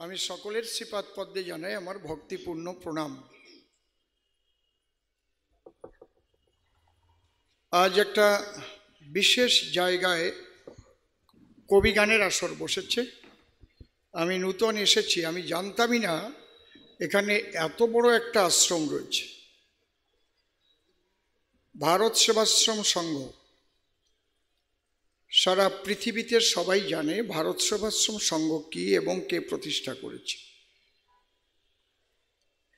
আমি সকলের শ্রীপাদ পদ্মে জানাই আমার ভক্তিপূর্ণ প্রণাম। আজ একটা বিশেষ জায়গায় কবি গানের আসর বসেছে। আমি নূতন এসেছি, আমি জানতামই না এখানে এত বড় একটা আশ্রম রয়েছে। ভারত সেবাশ্রম সংঘ সারা পৃথিবীতে সবাই জানে ভারত সেবাশ্রম সংঘ কী এবং কে প্রতিষ্ঠা করেছে।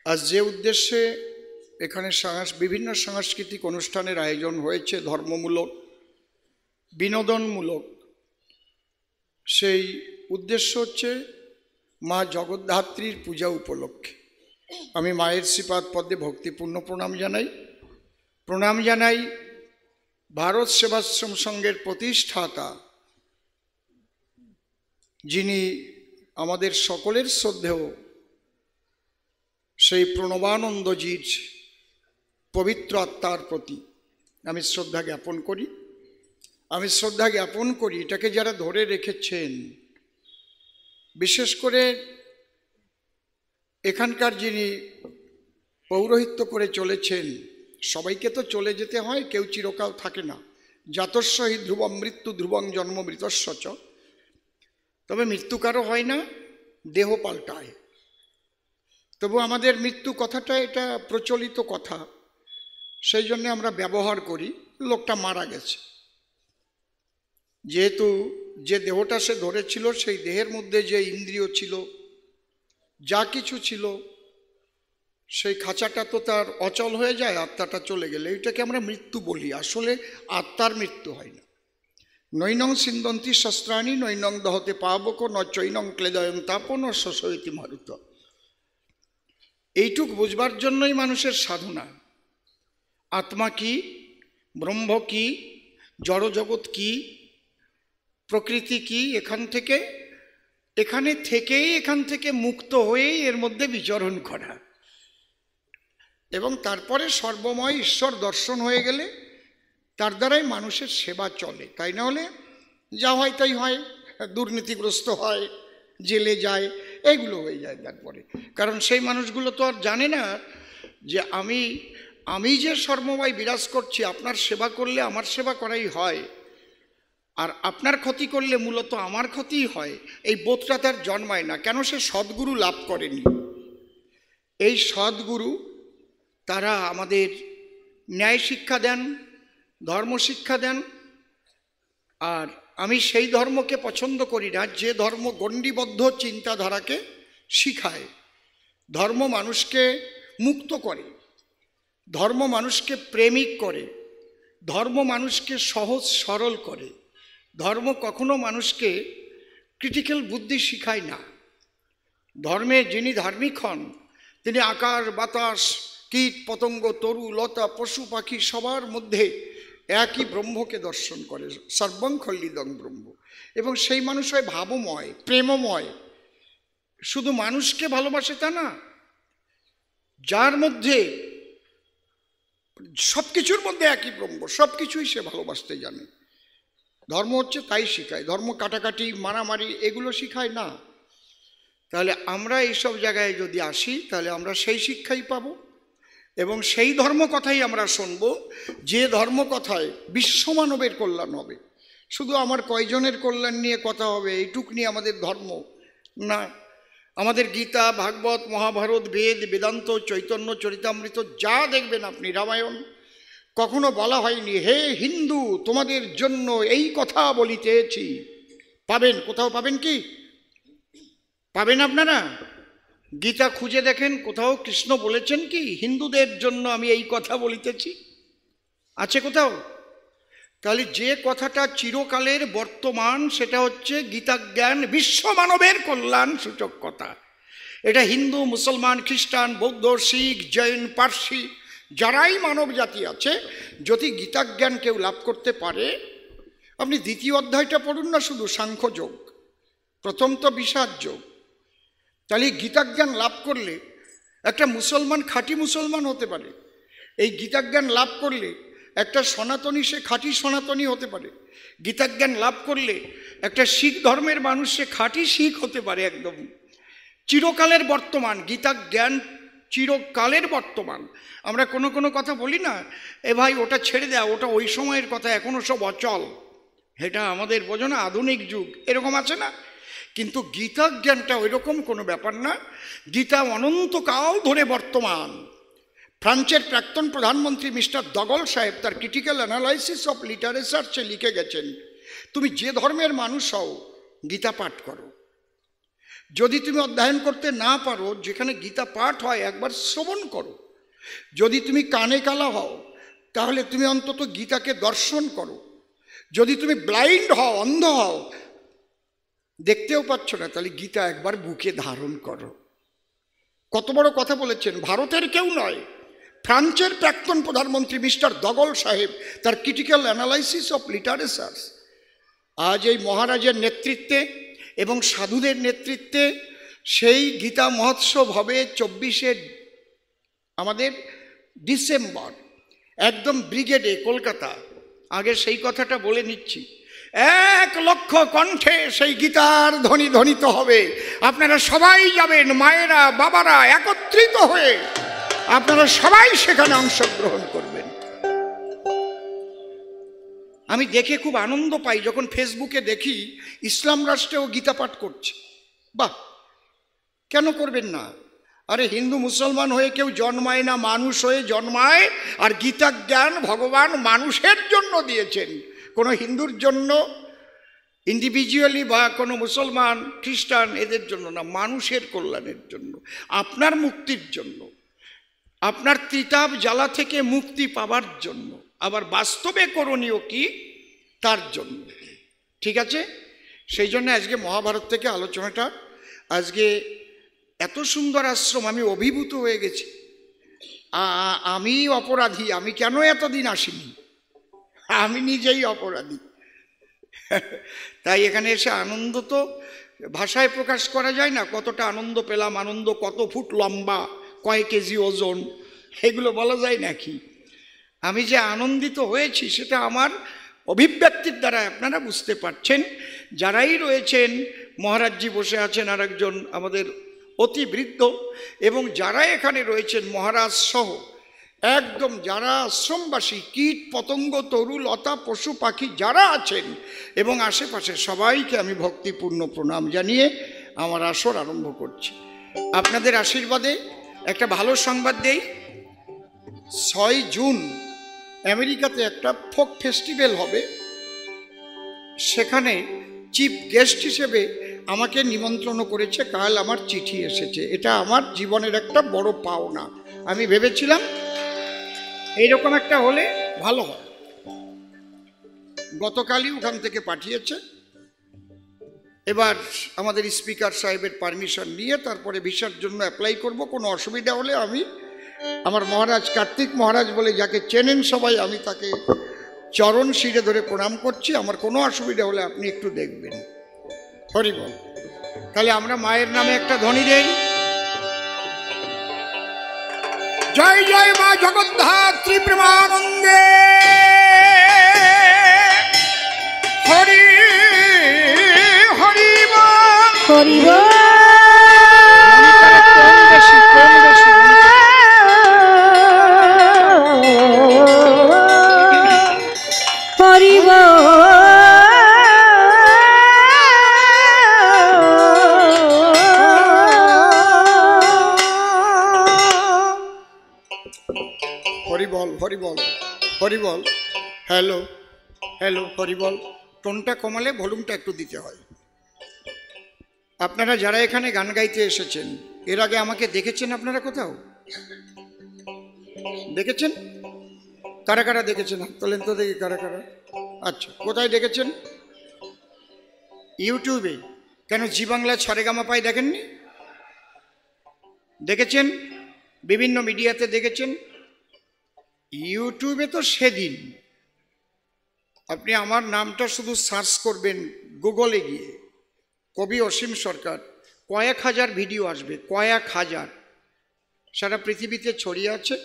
আজ যে উদ্দেশ্যে এখানে বিভিন্ন সাংস্কৃতিক অনুষ্ঠানের আয়োজন হয়েছে ধর্মমূলক, বিনোদনমূলক, সেই উদ্দেশ্য হচ্ছে মা জগদ্ধাত্রীর পূজা উপলক্ষে। আমি মায়ের শ্রীপাদ পদ্মে ভক্তিপূর্ণ প্রণাম জানাই। প্রণাম জানাই ভারত সেবাশ্রম সংঘের প্রতিষ্ঠাতা, যিনি আমাদের সকলের শ্রদ্ধেয়, সেই প্রণবানন্দজির পবিত্র আত্মার প্রতি আমি শ্রদ্ধা জ্ঞাপন করি। আমি শ্রদ্ধা জ্ঞাপন করি, এটাকে যারা ধরে রেখেছেন, বিশেষ করে এখানকার যিনি পৌরোহিত্য করে চলেছেন সবাইকে তো চলে যেতে হয়, কেউ চিরকাল থাকে না। জাতস্ব হি ধ্রুবম মৃত্যু ধ্রুবং জন্ম মৃতস্ব চ তবে মৃত্যু কারও হয় না, দেহ পাল্টায়। তবু আমাদের মৃত্যু কথাটা এটা প্রচলিত কথা। সেই জন্য আমরা ব্যবহার করি, লোকটা মারা গেছে। যেহেতু যে দেহটা সে ধরেছিল, সেই দেহের মধ্যে যে ইন্দ্রিয় ছিল, যা কিছু ছিল সেই খাঁচাটা তো তার অচল হয়ে যায়, আত্মাটা চলে গেলে। এটাকে আমরা মৃত্যু বলি। আসলে আত্মার মৃত্যু হয় না। নৈনং সিন্দন্তি শস্ত্রাণী, নৈনং দহতে পাবক, ন চৈনং ক্লেদয়ং তাপ, ন শসয়তি মারুত। এইটুক বুঝবার জন্যই মানুষের সাধনা। আত্মা কি? ব্রহ্ম কি? জড়জগৎ কি? প্রকৃতি কি? এখান থেকে, এখানে থেকেই, এখান থেকে মুক্ত হয়েই এর মধ্যে বিচরণ করা। এবং তারপরে সর্বময় ঈশ্বর দর্শন হয়ে গেলে তার দ্বারাই মানুষের সেবা চলে। তাই না হলে? যা হয় তাই হয়, দুর্নীতিগ্রস্ত হয়, জেলে যায়, এগুলো হয়ে যায় তারপরে। কারণ সেই মানুষগুলো তো আর জানে না যে আমি আমি যে সর্বময় বিরাজ করছি, আপনার সেবা করলে আমার সেবা করাই হয়। আর আপনার ক্ষতি করলে মূলত আমার ক্ষতিই হয়। এই বোধটা তার জন্মায় না। কেন সে সদ্গুরু লাভ করেনি? এই সদ্গুরু তারা আমাদের ন্যায় শিক্ষা দেন, ধর্ম শিক্ষা দেন। আর আমি সেই ধর্মকে পছন্দ করি না, যে ধর্ম গণ্ডিবদ্ধ চিন্তাধারাকে শিখায়। ধর্ম মানুষকে মুক্ত করে, ধর্ম মানুষকে প্রেমিক করে, ধর্ম মানুষকে সহজ সরল করে। ধর্ম কখনো মানুষকে ক্রিটিক্যাল বুদ্ধি শিখায় না। ধর্মে যিনি ধার্মিক হন, তিনি আকার, বাতাস কীট পতঙ্গ, তরু, লতা, পশু, পাখি সবার মধ্যে একই ব্রহ্মকে দর্শন করে সর্বং খল্লিদং ব্রহ্ম। এবং সেই মানুষ হয় ভাবময়, প্রেমময়। শুধু মানুষকে ভালোবাসে তা না, যার মধ্যে সব কিছুর মধ্যে একই ব্রহ্ম সব কিছুই সে ভালোবাসতে জানে। ধর্ম হচ্ছে তাই শিখায়, ধর্ম কাটাকাটি, মারামারি, এগুলো শিখায় না। তাহলে আমরা এইসব জায়গায় যদি আসি, তাহলে আমরা সেই শিক্ষাই পাব। এবং সেই ধর্ম কথাই আমরা শুনব, যে ধর্ম কথায় বিশ্বমানবের কল্যাণ হবে। শুধু আমার কয়জনের কল্যাণ নিয়ে কথা হবে, এইটুক নিয়ে আমাদের ধর্ম না আমাদের গীতা, ভাগবত, মহাভারত, বেদ, বেদান্ত, চৈতন্য, চরিতামৃত, যা দেখবেন আপনি, রামায়ণ, কখনো বলা হয়নি, হে হিন্দু, তোমাদের জন্য এই কথা বলিতেছি। পাবেন, কোথাও পাবেন কি? পাবেন আপনারা? গীতা খুঁজে দেখেন, কোথাও কৃষ্ণ বলেছেন কি? হিন্দুদের জন্য আমি এই কথা বলিতেছি। আছে কোথাও? তাহলে যে কথাটা চিরকালের বর্তমান, সেটা হচ্ছে গীতাজ্ঞান বিশ্ব মানবের কল্যাণ সূচক কথা। এটা হিন্দু, মুসলমান, খ্রিস্টান, বৌদ্ধ, শিখ, জৈন, পার্সি, যারাই মানব জাতি আছে, যদি গীতাজ্ঞান কেউ লাভ করতে পারে, আপনি দ্বিতীয় অধ্যায়টা পড়ুন না শুধু সাংখ্যযোগ প্রথম তো বিষাদ যোগ। তাহলে এই গীতাজ্ঞান লাভ করলে একটা মুসলমান, খাঁটি মুসলমান হতে পারে। এই গীতাজ্ঞান লাভ করলে একটা সনাতনী, সে খাঁটি সনাতনী হতে পারে। গীতাজ্ঞান লাভ করলে একটা শিখ ধর্মের মানুষ সে খাঁটি শিখ হতে পারে একদম। চিরকালের বর্তমান গীতা জ্ঞান চিরকালের বর্তমান। আমরা কোনো কোনো কথা বলি না, এ ভাই ওটা ছেড়ে দেয়া ওটা ওই সময়ের কথা এখনও সব অচল। এটা আমাদের বোঝো না, আধুনিক যুগ। এরকম আছে না? কিন্তু গীতা জ্ঞানটা ওই রকম কোনো ব্যাপার না। গীতা অনন্তকাল ধরে বর্তমান। ফ্রান্সের প্রাক্তন প্রধানমন্ত্রী মিস্টার দগল সাহেব তার ক্রিটিক্যাল অ্যানালাইসিস অফ লিটারেচার্সে লিখে গেছেন, তুমি যে ধর্মের মানুষ হও, গীতা পাঠ করো। যদি তুমি অধ্যয়ন করতে না পারো, যেখানে গীতা পাঠ হয়, একবার শ্রবণ করো। যদি তুমি কানে কালা হও, তাহলে তুমি অন্তত গীতাকে দর্শন করো। যদি তুমি ব্লাইন্ড হও, অন্ধ হও দেখতেও পাচ্ছ না, তাহলে গীতা একবার বুকে ধারণ করো। কত বড় কথা বলেছেন, ভারতের কেউ নয়, ফ্রান্সের প্রাক্তন প্রধানমন্ত্রী মিস্টার দগল সাহেব, তার ক্রিটিক্যাল অ্যানালাইসিস অফ লিটারেচার্স আজ এই মহারাজের নেতৃত্বে এবং সাধুদের নেতৃত্বে সেই গীতা মহোৎসব হবে চব্বিশে আমাদের ডিসেম্বর, একদম ব্রিগেডে, কলকাতা। আগে সেই কথাটা বলে নিচ্ছি। এক লক্ষ কণ্ঠে সেই গীতার ধ্বনি ধ্বনিত হবে। আপনারা সবাই যাবেন, মায়েরা, বাবারা একত্রিত হয়ে আপনারা সবাই সেখানে অংশগ্রহণ করবেন। আমি দেখে খুব আনন্দ পাই যখন ফেসবুকে দেখি ইসলাম রাষ্ট্রেও গীতা পাঠ করছে। বাহ! কেন করবেন না? আরে হিন্দু মুসলমান হয়ে কেউ জন্মায় না, মানুষ হয়ে জন্মায়, আর গীতা জ্ঞান ভগবান মানুষের জন্য দিয়েছেন। কোনো হিন্দুর জন্য ইন্ডিভিজুয়ালি বা কোনো মুসলমান, খ্রিস্টান এদের জন্য না, মানুষের কল্যাণের জন্য, আপনার মুক্তির জন্য, আপনার ত্রিতাপ জ্বালা থেকে মুক্তি পাবার জন্য, আবার বাস্তবে করণীয় কি? তার জন্য। ঠিক আছে? সেই জন্য আজকে মহাভারত থেকে আলোচনাটা, আজকে এত সুন্দর আশ্রম, আমি অভিভূত হয়ে গেছি। আমি অপরাধী, আমি কেন এতদিন আসিনি? আমি নিজেই অপরাধী। তাই এখানে এসে আনন্দ তো ভাষায় প্রকাশ করা যায় না, কতটা আনন্দ পেলাম, আনন্দ কত ফুট লম্বা, কয় কেজি ওজন, এগুলো বলা যায় নাকি? আমি যে আনন্দিত হয়েছি সেটা আমার অভিব্যক্তির দ্বারা আপনারা বুঝতে পারছেন। যারাই রয়েছেন, মহারাজজি বসে আছেন আর একজন আমাদের অতি বৃদ্ধ এবং যারা এখানে রয়েছেন মহারাজ সহ একদম যারা আশ্রমবাসী, কীট, পতঙ্গ, তরু, লতা, পশু, পাখি যারা আছেন এবং আশেপাশে সবাইকে আমি ভক্তিপূর্ণ প্রণাম জানিয়ে আমার আসর আরম্ভ করছি। আপনাদের আশীর্বাদে একটা ভালো সংবাদ দেই। ছয় জুন, আমেরিকাতে একটা ফোক ফেস্টিভ্যাল হবে। সেখানে চিফ গেস্ট হিসেবে আমাকে নিমন্ত্রণ করেছে, কাল আমার চিঠি এসেছে। এটা আমার জীবনের একটা বড় পাওনা। আমি ভেবেছিলাম এইরকম একটা হলে ভালো হয়। গতকালই ওখান থেকে পাঠিয়েছে। এবার আমাদের স্পিকার সাহেবের পারমিশন নিয়ে তারপরে ভিসার জন্য অ্যাপ্লাই করব। কোনো অসুবিধা হলে আমি আমার মহারাজ কার্তিক মহারাজ বলে যাকে চেনেন সবাই, আমি তাকে চরণ শিরে ধরে প্রণাম করছি। আমার কোনো অসুবিধা হলে আপনি একটু দেখবেন। হরি বল। তাহলে আমরা মায়ের নামে একটা ধ্বনি দেই। জয় জয় মা জগদ্ধাত্রী প্রেমানন্দে। হরি হরি বল। হরি বল। হ্যালো হ্যালো হরি বল। টোনটা কমালে ভলিউমটা একটু দিতে হয়। আপনারা যারা এখানে গান গাইতে এসেছেন, এর আগে আমাকে দেখেছেন আপনারা কোথাও? দেখেছেন? কারা কারা দেখেছেন? তোলেন তো দেখি কারা কারা। আচ্ছা কোথায় দেখেছেন? ইউটিউবে। কেন জি বাংলা ছাড়েগামা পাই দেখেননি? দেখেছেন? বিভিন্ন মিডিয়াতে দেখেছেন? ইউটিউবে তো সেদিন। আপনি আমার নামটা শুধু সার্চ করবেন গুগলে গিয়ে। কবি অসীম সরকার, কয়েক হাজার ভিডিও আসবে, কয়েক হাজার। সারা পৃথিবীতে ছড়িয়ে আছে।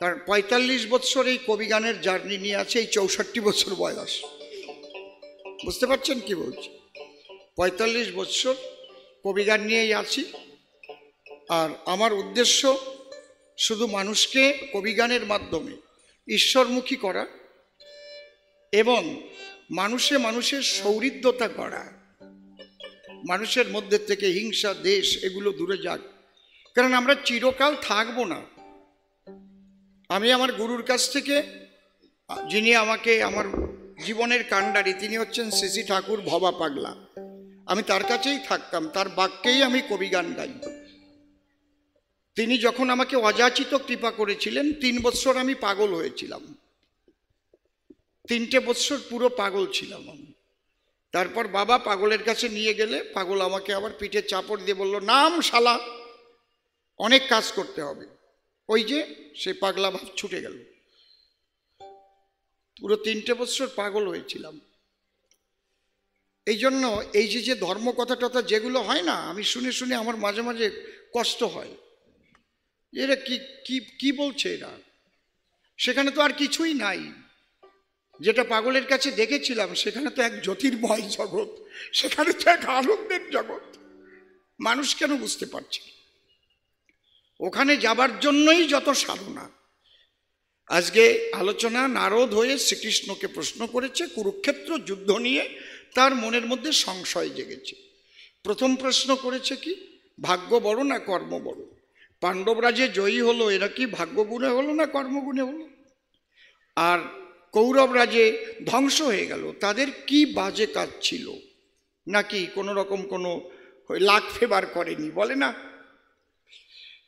কারণ পঁয়তাল্লিশ বছর এই কবি গানের জার্নি নিয়ে আছে, এই চৌষট্টি বছর বয়স। বুঝতে পারছেন কি বলছি? পঁয়তাল্লিশ বছর কবিগান নিয়েই আছি। আর আমার উদ্দেশ্য শুধু মানুষকে কবিগানের মাধ্যমে, ঈশ্বরমুখী করা এবং মানুষে মানুষের সৌহৃদ্যতা করা মানুষের মধ্যে থেকে হিংসা, দেশ এগুলো দূরে যাক। কারণ আমরা চিরকাল থাকব না। আমি আমার গুরুর কাছ থেকে, যিনি আমাকে আমার জীবনের কাণ্ডারি, তিনি হচ্ছেন শ্রী ঠাকুর ভবা পাগলা। আমি তার কাছেই থাকতাম, তার বাক্যেই আমি কবিগান গাই তিনি যখন আমাকে অযাচিত কৃপা করেছিলেন, তিন বছর আমি পাগল হয়েছিলাম। তিনটে বছর পুরো পাগল ছিলাম আমি। তারপর বাবা পাগলের কাছে নিয়ে গেলে, পাগল আমাকে আবার পিঠে চাপড় দিয়ে বলল, নাম শালা, অনেক কাজ করতে হবে। ওই যে সে পাগলা ভাব ছুটে গেল। পুরো তিনটে বছর পাগল হয়েছিলাম। এই জন্য এই যে যে ধর্ম কথা টথা যেগুলো হয় না, আমি শুনে শুনে আমার মাঝে মাঝে কষ্ট হয়। এরা কি কি কি বলছে এরা? সেখানে তো আর কিছুই নাই। যেটা পাগলের কাছে দেখেছিলাম, সেখানে তো এক জ্যোতির্ময় জগৎ, সেখানে তো এক আনন্দের জগৎ। মানুষ কেন বুঝতে পারছে ওখানে যাবার জন্যই যত সাধনা। আজকে আলোচনা নারদ হয়ে শ্রীকৃষ্ণকে প্রশ্ন করেছে, কুরুক্ষেত্র যুদ্ধ নিয়ে তার মনের মধ্যে সংশয় জেগেছে। প্রথম প্রশ্ন করেছে কি, ভাগ্য বড় না কর্ম বড়? পাণ্ডবরা যে জয়ী হলো, এরা কি ভাগ্যগুণে হলো না কর্মগুণে হলো? আর কৌরবরা যে ধ্বংস হয়ে গেল, তাদের কি বাজে কাজ ছিল? নাকি কোনো রকম কোনো লাখ ফেবার করেনি? বলে না।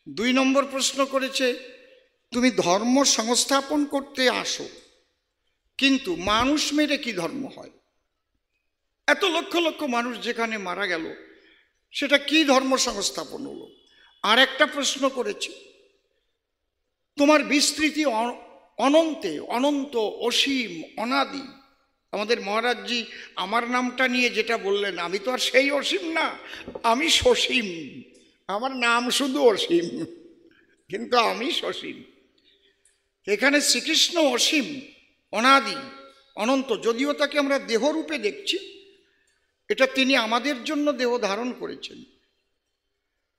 দুই নম্বর প্রশ্ন করেছে, তুমি ধর্ম সংস্থাপন করতে আসো, কিন্তু মানুষ মেরে কি ধর্ম হয়? এত লক্ষ লক্ষ মানুষ যেখানে মারা গেল, সেটা কি ধর্ম সংস্থাপন হলো? আর একটা প্রশ্ন করেছি। তোমার বিস্তৃতি অনন্তে, অনন্ত, অসীম, অনাদি। আমাদের মহারাজজি আমার নামটা নিয়ে যেটা বললেন, আমি তো আর সেই অসীম না, আমি সসীম। আমার নাম শুধু অসীম, কিন্তু আমি সসীম। এখানে শ্রীকৃষ্ণ অসীম, অনাদি, অনন্ত, যদিও তাকে আমরা দেহরূপে দেখছি, এটা তিনি আমাদের জন্য দেহ ধারণ করেছেন।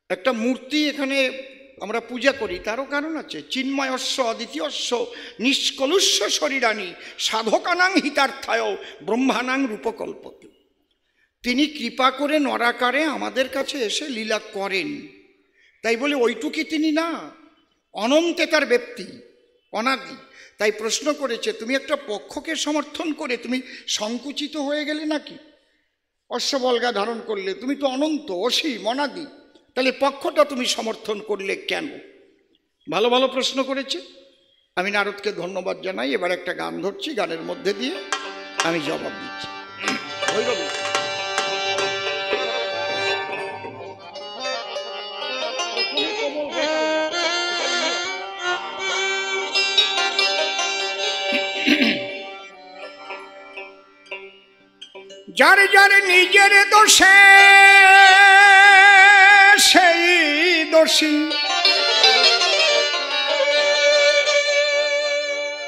একটা মূর্তি এখানে আমরা পূজা করি, তারও কারণ আছে। চিন্ময়স্য, অদ্বিতীয়স্য, নিষ্কলুষ্য শরীরানী সাধকানাং হিতার্থায়, ব্রহ্মানাং রূপকল্পতে তিনি কৃপা করে নরাকারে আমাদের কাছে এসে লীলা করেন। তাই বলে ওইটুকি তিনি না, অনন্তে তার ব্যক্তি, অনাদি। তাই প্রশ্ন করেছে, তুমি একটা পক্ষকে সমর্থন করে তুমি সংকুচিত হয়ে গেলে নাকি? অশ্ববলগা ধারণ করলে, তুমি তো অনন্ত, অসীম, অনাদি। তাহলে পক্ষটা তুমি সমর্থন করলে কেন? ভালো ভালো প্রশ্ন করেছে। আমি নারদকে ধন্যবাদ জানাই। এবার একটা গান ধরছি, গানের মধ্যে দিয়ে আমি জবাব দিচ্ছি। যার যার নিজের দোষে সেই দোষী।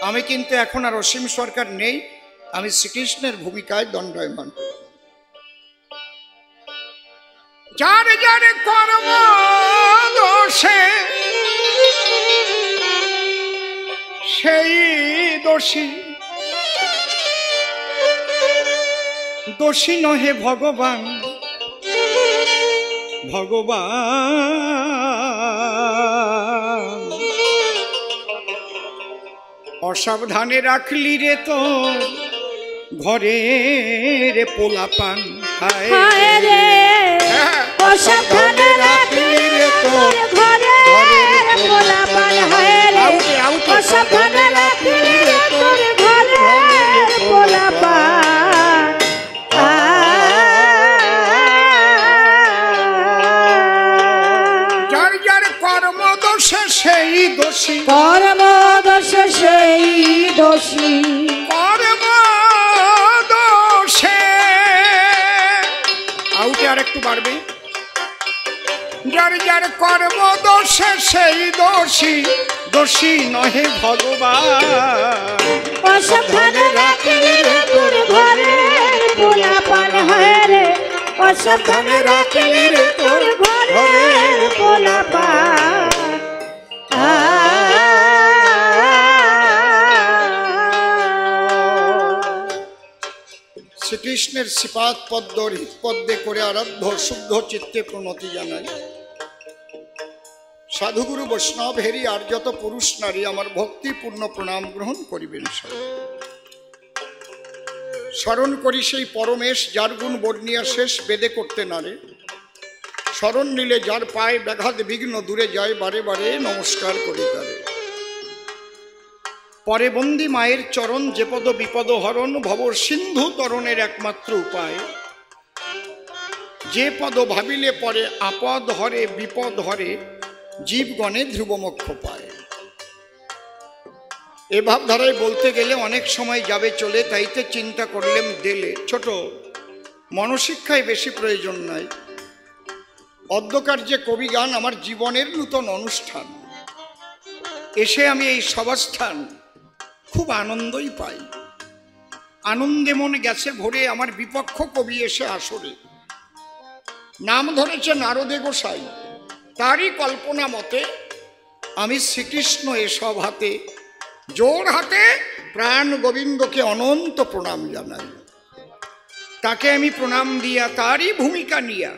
আমি কিন্তু এখন আর অসীম সরকার নেই, আমি শ্রীকৃষ্ণের ভূমিকায় দণ্ডায়মান। যার যার কর্ম দোষে, সেই দোষী। দোষী নহে ভগবান। ভগবান। অসাবধানে রাখলি রে তো ঘরে রে। হায় রে। হ্যাঁ, অসাবধানে রাখলি রে তোর ঘরে রে। আউটে, আউটে। অসাবধানে রাখলি রে তোর দোষী দোষী নহে ভগবান। অসাবধানে রাখলি রে তোর ঘরে পোলাপান হয় রে। অসাবধানে রাখলি রে তোর ঘরের পোলা শ্রীকৃষ্ণের শ্রীপাদ পদ্ম হৃৎপদ্মে করে আরাধ্য শুদ্ধ চিত্তে প্রণতি জানাই। সাধুগুরু বৈষ্ণব হেরি, আর যত পুরুষ নারী, আমার ভক্তিপূর্ণ প্রণাম গ্রহণ করিবেন স্মরণ করি সেই পরমেশ, যার গুণ বর্ণিয়া শেষ বেদে করতে নারে স্মরণ নিলে যার পায় ব্যাঘাত বিঘ্ন দূরে যায়, বারে বারে নমস্কার করি তারে। পরে বন্দি মায়ের চরণ, যে পদ বিপদ হরণ ভবর সিন্ধু তরণের একমাত্র উপায়। যে পদ ভাবিলে পরে আপদ হরে, বিপদ হরে জীবগণে ধ্রুবমক্ষ পায়। এ ভাবধারায় বলতে গেলে অনেক সময় যাবে চলে, তাইতে চিন্তা করলেম দেলে ছোট, মনশিক্ষায় বেশি প্রয়োজন নাই। অদ্যকার যে কবিগান আমার জীবনের নূতন অনুষ্ঠান। এসে আমি এই সবাস্থান খুব আনন্দই পাই। আনন্দে মনে গেছে ভরে আমার বিপক্ষ কবি এসে আসরে। নাম ধরেছে নারদে গোসাই। তারই কল্পনা মতে আমি শ্রীকৃষ্ণ এসব হাতে, জোর হাতে প্রাণ গোবিন্দকে অনন্ত প্রণাম জানাই। তাকে আমি প্রণাম দিয়া তারই ভূমিকা নিয়া।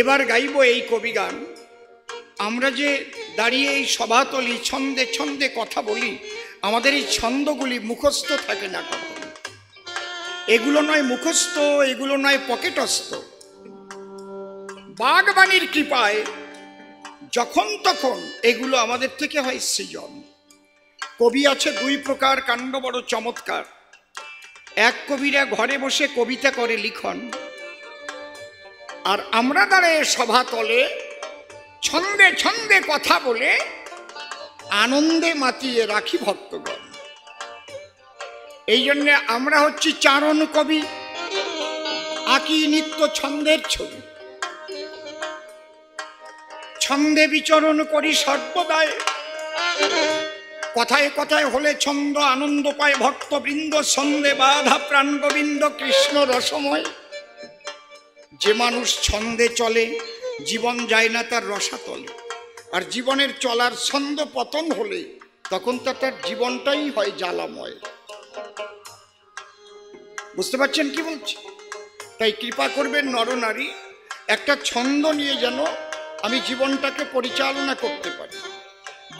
এবার গাইব এই কবি গান আমরা যে দাঁড়িয়ে এই সভাতলি ছন্দে ছন্দে কথা বলি, আমাদের এই ছন্দগুলি মুখস্থ থাকে না কখনো। এগুলো নয় মুখস্থ, এগুলো নয় পকেটস্থ। বাগবাণীর কৃপায় যখন তখন এগুলো আমাদের থেকে হয় সৃজন। কবি আছে দুই প্রকার, কাণ্ড বড় চমৎকার। এক কবিরা ঘরে বসে কবিতা করে লিখন। আর আমরা দাঁড়িয়ে সভাতলে ছন্দে ছন্দে কথা বলে আনন্দে মাতিয়ে রাখি ভক্তগণ। এই জন্যে আমরা হচ্ছি চারণ কবি, আঁকি নিত্য ছন্দের ছবি। ছন্দে বিচরণ করি সর্বদায় কথায় কথায় হলে ছন্দ আনন্দ পায় ভক্তবৃন্দ, ছন্দে বাধা প্রাণ গোবিন্দ কৃষ্ণ রসময়। যে মানুষ ছন্দে চলে, জীবন যায় না তার রসাতলে। আর জীবনের চলার ছন্দ পতন হলে, তখন তো তার জীবনটাই হয় জ্বালাময়। বুঝতে পারছেন কি বলছি? তাই কৃপা করবেন নরনারী, একটা ছন্দ নিয়ে যেন আমি জীবনটাকে পরিচালনা করতে পারি।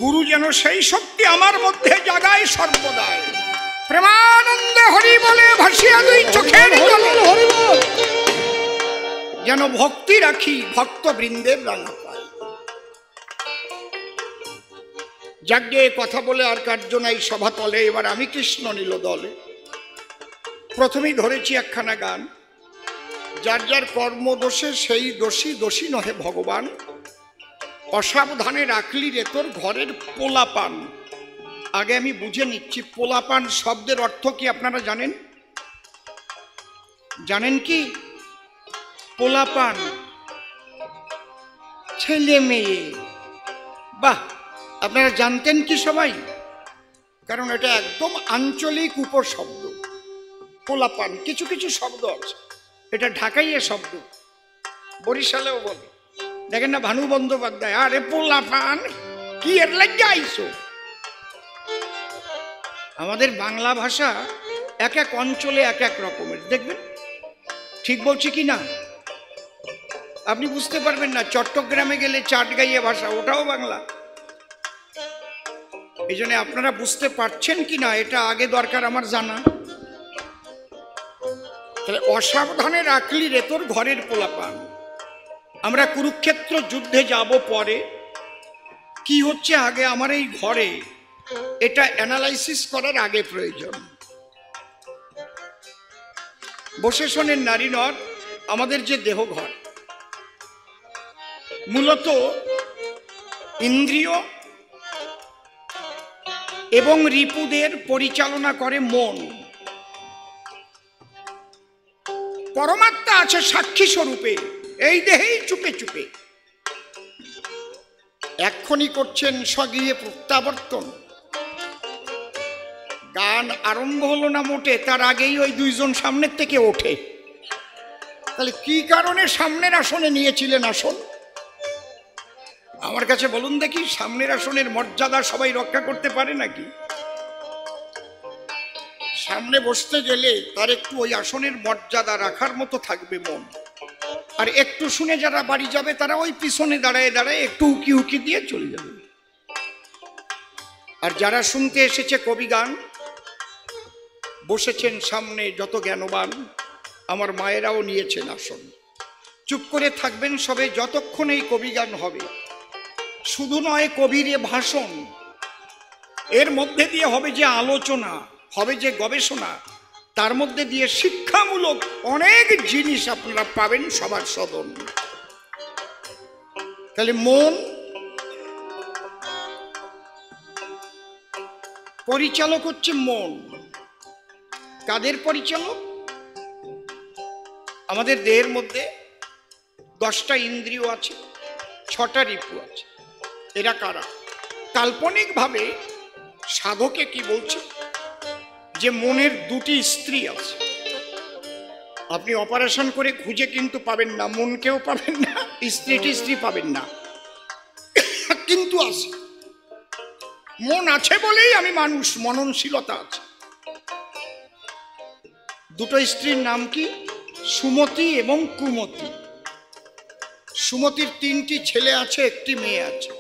গুরু যেন সেই শক্তি আমার মধ্যে জাগায় সর্বদায় প্রেমানন্দে হরি বলে ভাসিয়া দুই চোখের যেন ভক্তি রাখি ভক্তবৃন্দের রাঙা পাই। যাজ্ঞে কথা বলে আর কার্য নাই সভা তলে এবার আমি কৃষ্ণ নিল দলে। প্রথমেই ধরেছি একখানা গান। যার যার কর্মদোষে সেই দোষী দোষী নহে ভগবান। অসাবধানে রাখলি রে তোর ঘরের পোলাপান। আগে আমি বুঝে নিচ্ছি, পোলাপান শব্দের অর্থ কি আপনারা জানেন? জানেন কি? পোলাপান ছেলে মেয়ে। বাহ, আপনারা জানতেন কি সবাই? কারণ এটা একদম আঞ্চলিক উপশব্দ। পোলাপান, কিছু কিছু শব্দ আছে। এটা ঢাকাইয়ে শব্দ। বরিশালেও বলে। দেখেন না ভানু বন্দ্যোপাধ্যায়, আরে পোলাপান কি এর লাগে আইসো আমাদের বাংলা ভাষা এক এক অঞ্চলে এক এক রকমের, দেখবেন? ঠিক বলছি কি না? আপনি বুঝতে পারবেন না, চট্টগ্রামে গেলে চাটগাইয়া ভাষা, ওটাও বাংলা। এই আপনারা বুঝতে পারছেন কি না, এটা আগে দরকার আমার জানা। তাহলে অসাবধানে রাখলি রে তোর ঘরের পোলাপান। আমরা কুরুক্ষেত্র যুদ্ধে যাব পরে। কি হচ্ছে আগে আমার এই ঘরে? এটা অ্যানালাইসিস করার আগে প্রয়োজন। বসে শোনেন নারী নর, আমাদের যে দেহ ঘর। মূলত ইন্দ্রিয় এবং রিপুদের পরিচালনা করে মন। পরমাত্মা আছে সাক্ষী স্বরূপে। এই দেহেই চুপে চুপে। এক্ষণি করছেন স্বগৃহে প্রত্যাবর্তন। গান আরম্ভ হলো না মোটে, তার আগেই ওই দুইজন সামনের থেকে ওঠে। তাহলে কি কারণে সামনের আসনে নিয়েছিলেন আসন? আমার কাছে বলুন দেখি, সামনের আসনের মর্যাদা সবাই রক্ষা করতে পারে নাকি? সামনে বসতে গেলে তার একটু ওই আসনের মর্যাদা রাখার মতো থাকবে মন। আর একটু শুনে যারা বাড়ি যাবে, তারা ওই পিছনে দাঁড়ায় দাঁড়ায় একটু উকি উকি দিয়ে চলে যাবে। আর যারা শুনতে এসেছে কবি গান, বসেছেন সামনে যত জ্ঞানবান, আমার মায়েরাও নিয়েছেন আসন। চুপ করে থাকবেন সবে যতক্ষণ এই কবি গান হবে। শুধু নয় কবির এ ভাষণ, এর মধ্যে দিয়ে হবে যে আলোচনা। হবে যে গবেষণা, তার মধ্যে দিয়ে শিক্ষামূলক অনেক জিনিস আপনারা পাবেন সবার সদন। তাহলে মন, পরিচালক হচ্ছে মন। কাদের পরিচালক? আমাদের দেহের মধ্যে দশটা ইন্দ্রিয় আছে, ছটা রিপু আছে। এরা কারা? কাল্পনিকভাবে সাধকে কি বলছে? যে মনের দুটি স্ত্রী আছে। আপনি অপারেশন করে খুঁজে কিন্তু পাবেন না, মনকেও পাবেন না, স্ত্রীটি স্ত্রী পাবেন না। কিন্তু আছে। মন আছে বলেই আমি মানুষ, মননশীলতা আছে। দুটো স্ত্রীর নাম কি? সুমতি এবং কুমতি। সুমতির তিনটি ছেলে আছে, একটি মেয়ে আছে।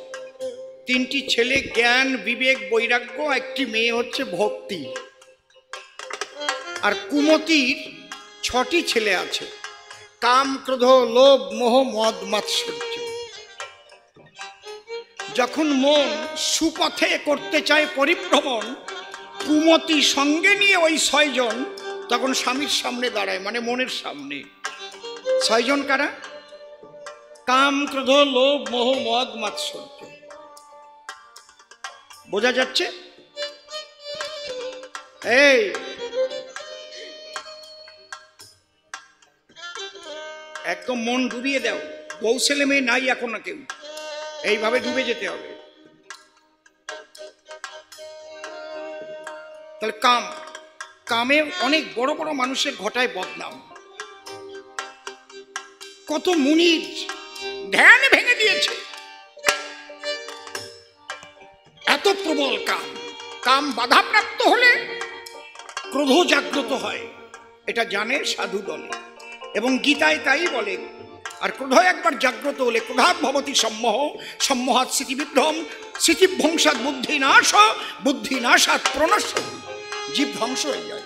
তিনটি ছেলে জ্ঞান, বিবেক, বৈরাগ্য, একটি মেয়ে হচ্ছে ভক্তি। আর কুমতির ছটি ছেলে আছে। কাম ক্রোধ, লোভ, মোহ, মদ, মাৎসর্য। যখন মন সুপথে করতে চায় পরিভ্রমণ, কুমতি সঙ্গে নিয়ে ওই ছয়জন তখন স্বামীর সামনে দাঁড়ায় মানে মনের সামনে। ছয়জন কারা? কাম ক্রোধ, লোভ, মোহ, মদ, মাৎসর্য। বোঝা যাচ্ছে? এই একদম মন ডুবিয়ে দাও। বউ, ছেলে, মেয়ে নাই এখন না কেউ। এইভাবে ডুবে যেতে হবে। তাহলে কাম। কামে অনেক বড় বড় মানুষের ঘটায় বদনাম। কত মুনির ধ্যান ভেঙে দিয়েছে। এত প্রবল কাম। কাম বাধাপ্রাপ্ত হলে ক্রোধ জাগ্রত হয়। এটা জানে সাধু দলে। এবং গীতায় তাই বলে, আর ক্রোধ একবার জাগ্রত হলে ক্রোধাৎ ভবতী সম্মোহ সম্মোহাত স্মৃতিবিভ্রম স্মৃতিভ্রংসাৎ বুদ্ধি নাশ, বুদ্ধি নাশাত প্রণশ। জীব ধ্বংস হয়ে যায়।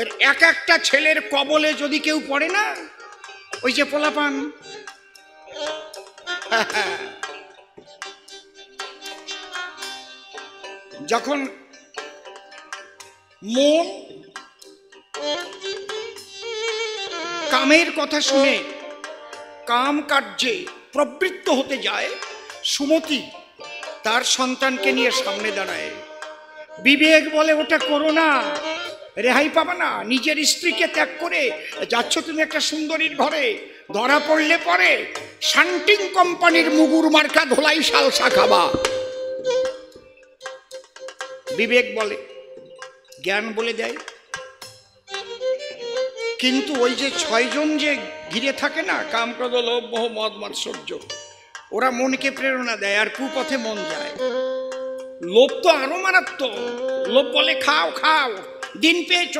এর এক একটা ছেলের কবলে যদি কেউ পড়ে না, ওই যে পোলাপান। যখন মন কামের কথা শুনে কাম কার্যে প্রবৃত্ত হতে যায় সুমতি, তার সন্তানকে নিয়ে সামনে দাঁড়ায়। বিবেক বলে, ওটা করো না, রেহাই পাবা না। নিজের স্ত্রীকে ত্যাগ করে যাচ্ছ তুমি একটা সুন্দরীর ঘরে। ধরা পড়লে পরে শান্টিং কোম্পানির মুগুর মার্কা ধোলাই শালসা খাবা। বিবেক বলে, জ্ঞান বলে দেয় কিন্তু ওই যে ছয়জন যে ঘিরে থাকে না কামক্রদ লোভ মদ মাৎসর্য ওরা মনকে প্রেরণা দেয় আর কুপথে মন যায়। লোভ তো আরও মারাত্মক। লোভ বলে খাও খাও, দিন পেয়েছ,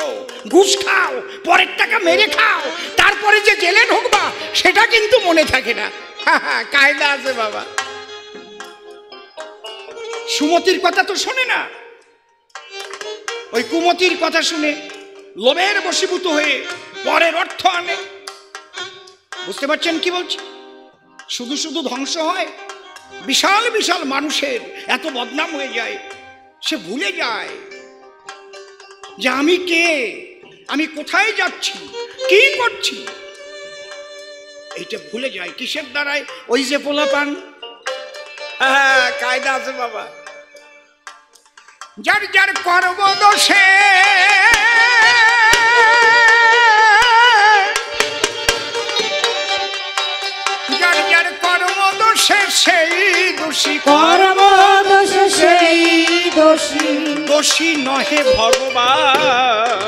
ঘুষ খাও, পরের টাকা মেরে খাও, তারপরে যে জেলে ঢুকবা, সেটা কিন্তু মনে থাকে না। কায়দা আছে বাবা। সুমতির কথা তো শোনে না? ওই কুমতির কথা শুনে লোভের বশীভূত হয়ে পরের অর্থ আনে। বুঝতে পারছেন কি বলছি? শুধু শুধু ধ্বংস হয়, বিশাল বিশাল মানুষের এত বদনাম হয়ে যায়, সে ভুলে যায় যে আমি কে, আমি কোথায় যাচ্ছি, কি করছি। এইটা ভুলে যায়, কিসের দ্বারায়? ওই যে পোলা পান হ্যাঁ কায়দা আছে বাবা। যার যার কর্ম দোষে দোষী নহে ভগবান।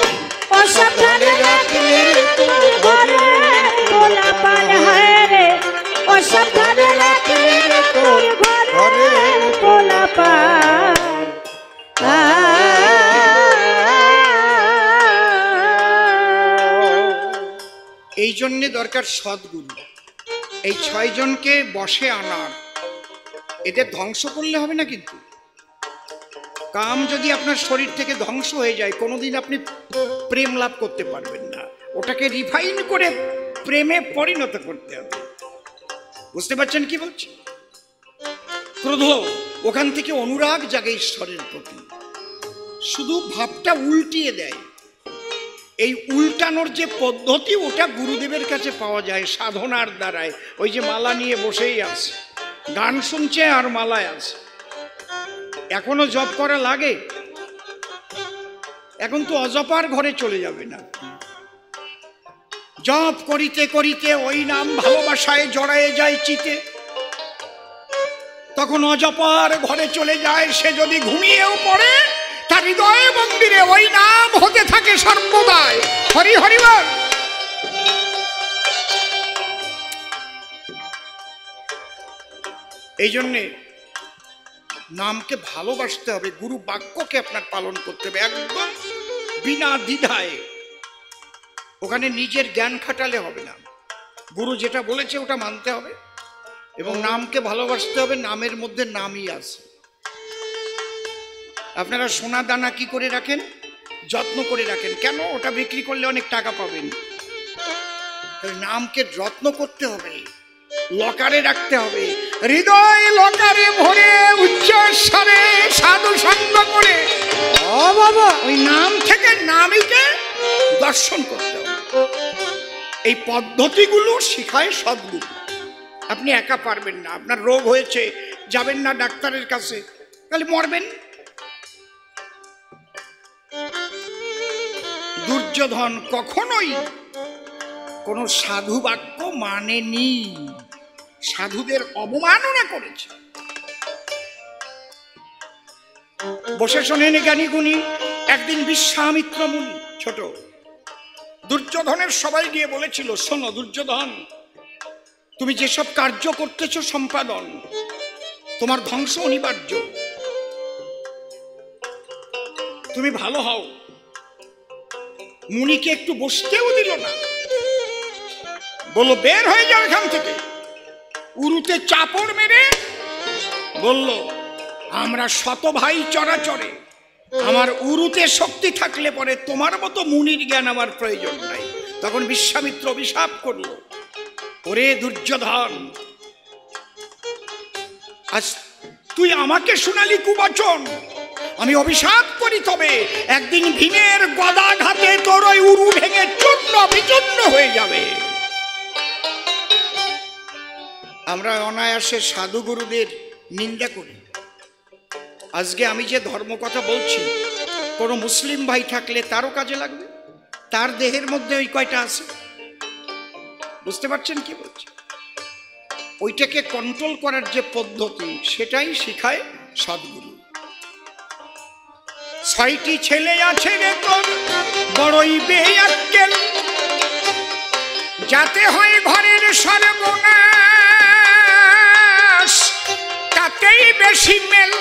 অসাবধানে রাখলে তোর ঘরে সাবধানে রাখিস তোর ঘরের পোলাপান এই জন্যে দরকার সদ্গুরু। এই ছয়জনকে বসে আনার। এদের ধ্বংস করলে হবে না কিন্তু। কাম যদি আপনার শরীর থেকে ধ্বংস হয়ে যায়, কোনোদিন আপনি প্রেম লাভ করতে পারবেন না। ওটাকে রিফাইন করে প্রেমে পরিণত করতে হবে। বুঝতে পারছেন কি বলছি? ক্রোধ, ওখান থেকে অনুরাগ জাগে ঈশ্বরের প্রতি। শুধু ভাবটা উল্টিয়ে দেয়। এই উল্টানোর যে পদ্ধতি, ওটা গুরুদেবের কাছে পাওয়া যায়, সাধনার দ্বারায়। ওই যে মালা নিয়ে বসেই আছে। গান শুনছে আর মালায় আছে। এখনও জপ করা লাগে। এখন তো অজপার ঘরে চলে যাবে না। জপ করিতে করিতে ওই নাম ভালোবাসায় জড়ায়ে যায় চিতে। তখন অজপার ঘরে চলে যায়, সে যদি ঘুমিয়েও পড়ে, তার হৃদয় মন্দিরে ওই নাম হতে থাকে সর্বদাই। হরি হরি এই জন্যে নামকে ভালোবাসতে হবে, গুরু বাক্যকে আপনার পালন করতে হবে, একদম বিনা দ্বিধায়। ওখানে নিজের জ্ঞান খাটালে হবে না। গুরু যেটা বলেছে ওটা মানতে হবে এবং নামকে ভালোবাসতে হবে, নামের মধ্যে নামই আছে। আপনারা সোনা দানা কি করে রাখেন? যত্ন করে রাখেন। কেন? ওটা বিক্রি করলে অনেক টাকা পাবেন। নামকে যত্ন করতে হবে, লকারে রাখতে হবে হৃদয় লকারে ভরে উচ্চস্বরে সাধু সঙ্গ করে। ও বাবা। ওই নাম থেকে নামীকে দর্শন করতে হবে। এই পদ্ধতিগুলো শিখায় সদ্গুরু। আপনি একা পারবেন না আপনার রোগ হয়েছে যাবেন না ডাক্তারের কাছে তাহলে মরবেন। দুর্যোধন কখনোই কোনো সাধু বাক্য মানেনি। সাধুদের অবমাননা করেছে। বসে শোনেন জ্ঞানী গুণী একদিন বিশ্বামিত্র মুনি, ছোট। দুর্যোধনের সবাই গিয়ে বলেছিল, শোনো দুর্যোধন, তুমি যেসব কার্য করতেছ সম্পাদন, তোমার ধ্বংস অনিবার্য। তুমি ভালো হও। মুনিকে একটু বসতেও দিল না। বলল, বের হয়ে যাও এখান থেকে। উরুতে চাপড় মেরে বলল, আমরা শত ভাই চরাচরে, আমার উরুতে শক্তি থাকলে পরে তোমার মতো মুনির জ্ঞান আমার প্রয়োজন নাই। তখন বিশ্বামিত্র অভিশাপ করল, ওরে দুর্যোধন, আজ তুই আমাকে শোনালি কুবচন, আমি অভিশাপ করি তবে একদিন ভীমের গদা ঘাতে তোর ওই উরু ভেঙে চূর্ণ বিচূর্ণ হয়ে যাবে। আমরা অনায়াসে সাধু গুরুদের নিন্দা করি। আজকে আমি যে ধর্ম কথা বলছি, কোনো মুসলিম ভাই থাকলে তারও কাজে লাগবে? তার দেহের মধ্যে ওই কয়টা আছে? বুঝতে পারছেন কি বলছি? ওইটাকে কন্ট্রোল করার যে পদ্ধতি, সেটাই শিখায় সদ্গুরু ছয়টি ছেলে আছে বড়ই বেয়াক্কেল। যাতে হয় ঘরের সর্বনাশ। তাতেই বেশি মেল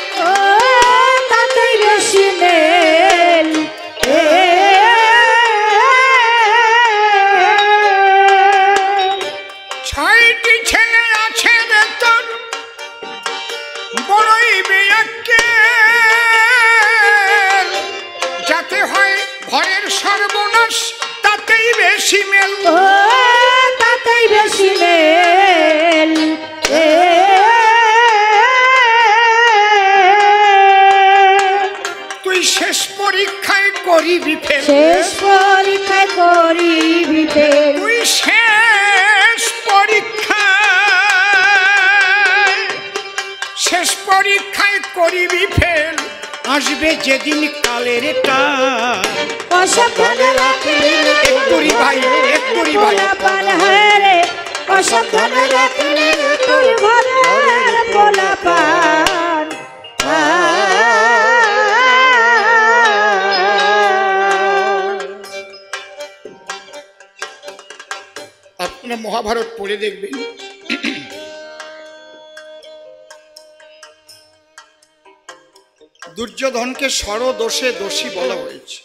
স্বর দোষে বলা হয়েছে।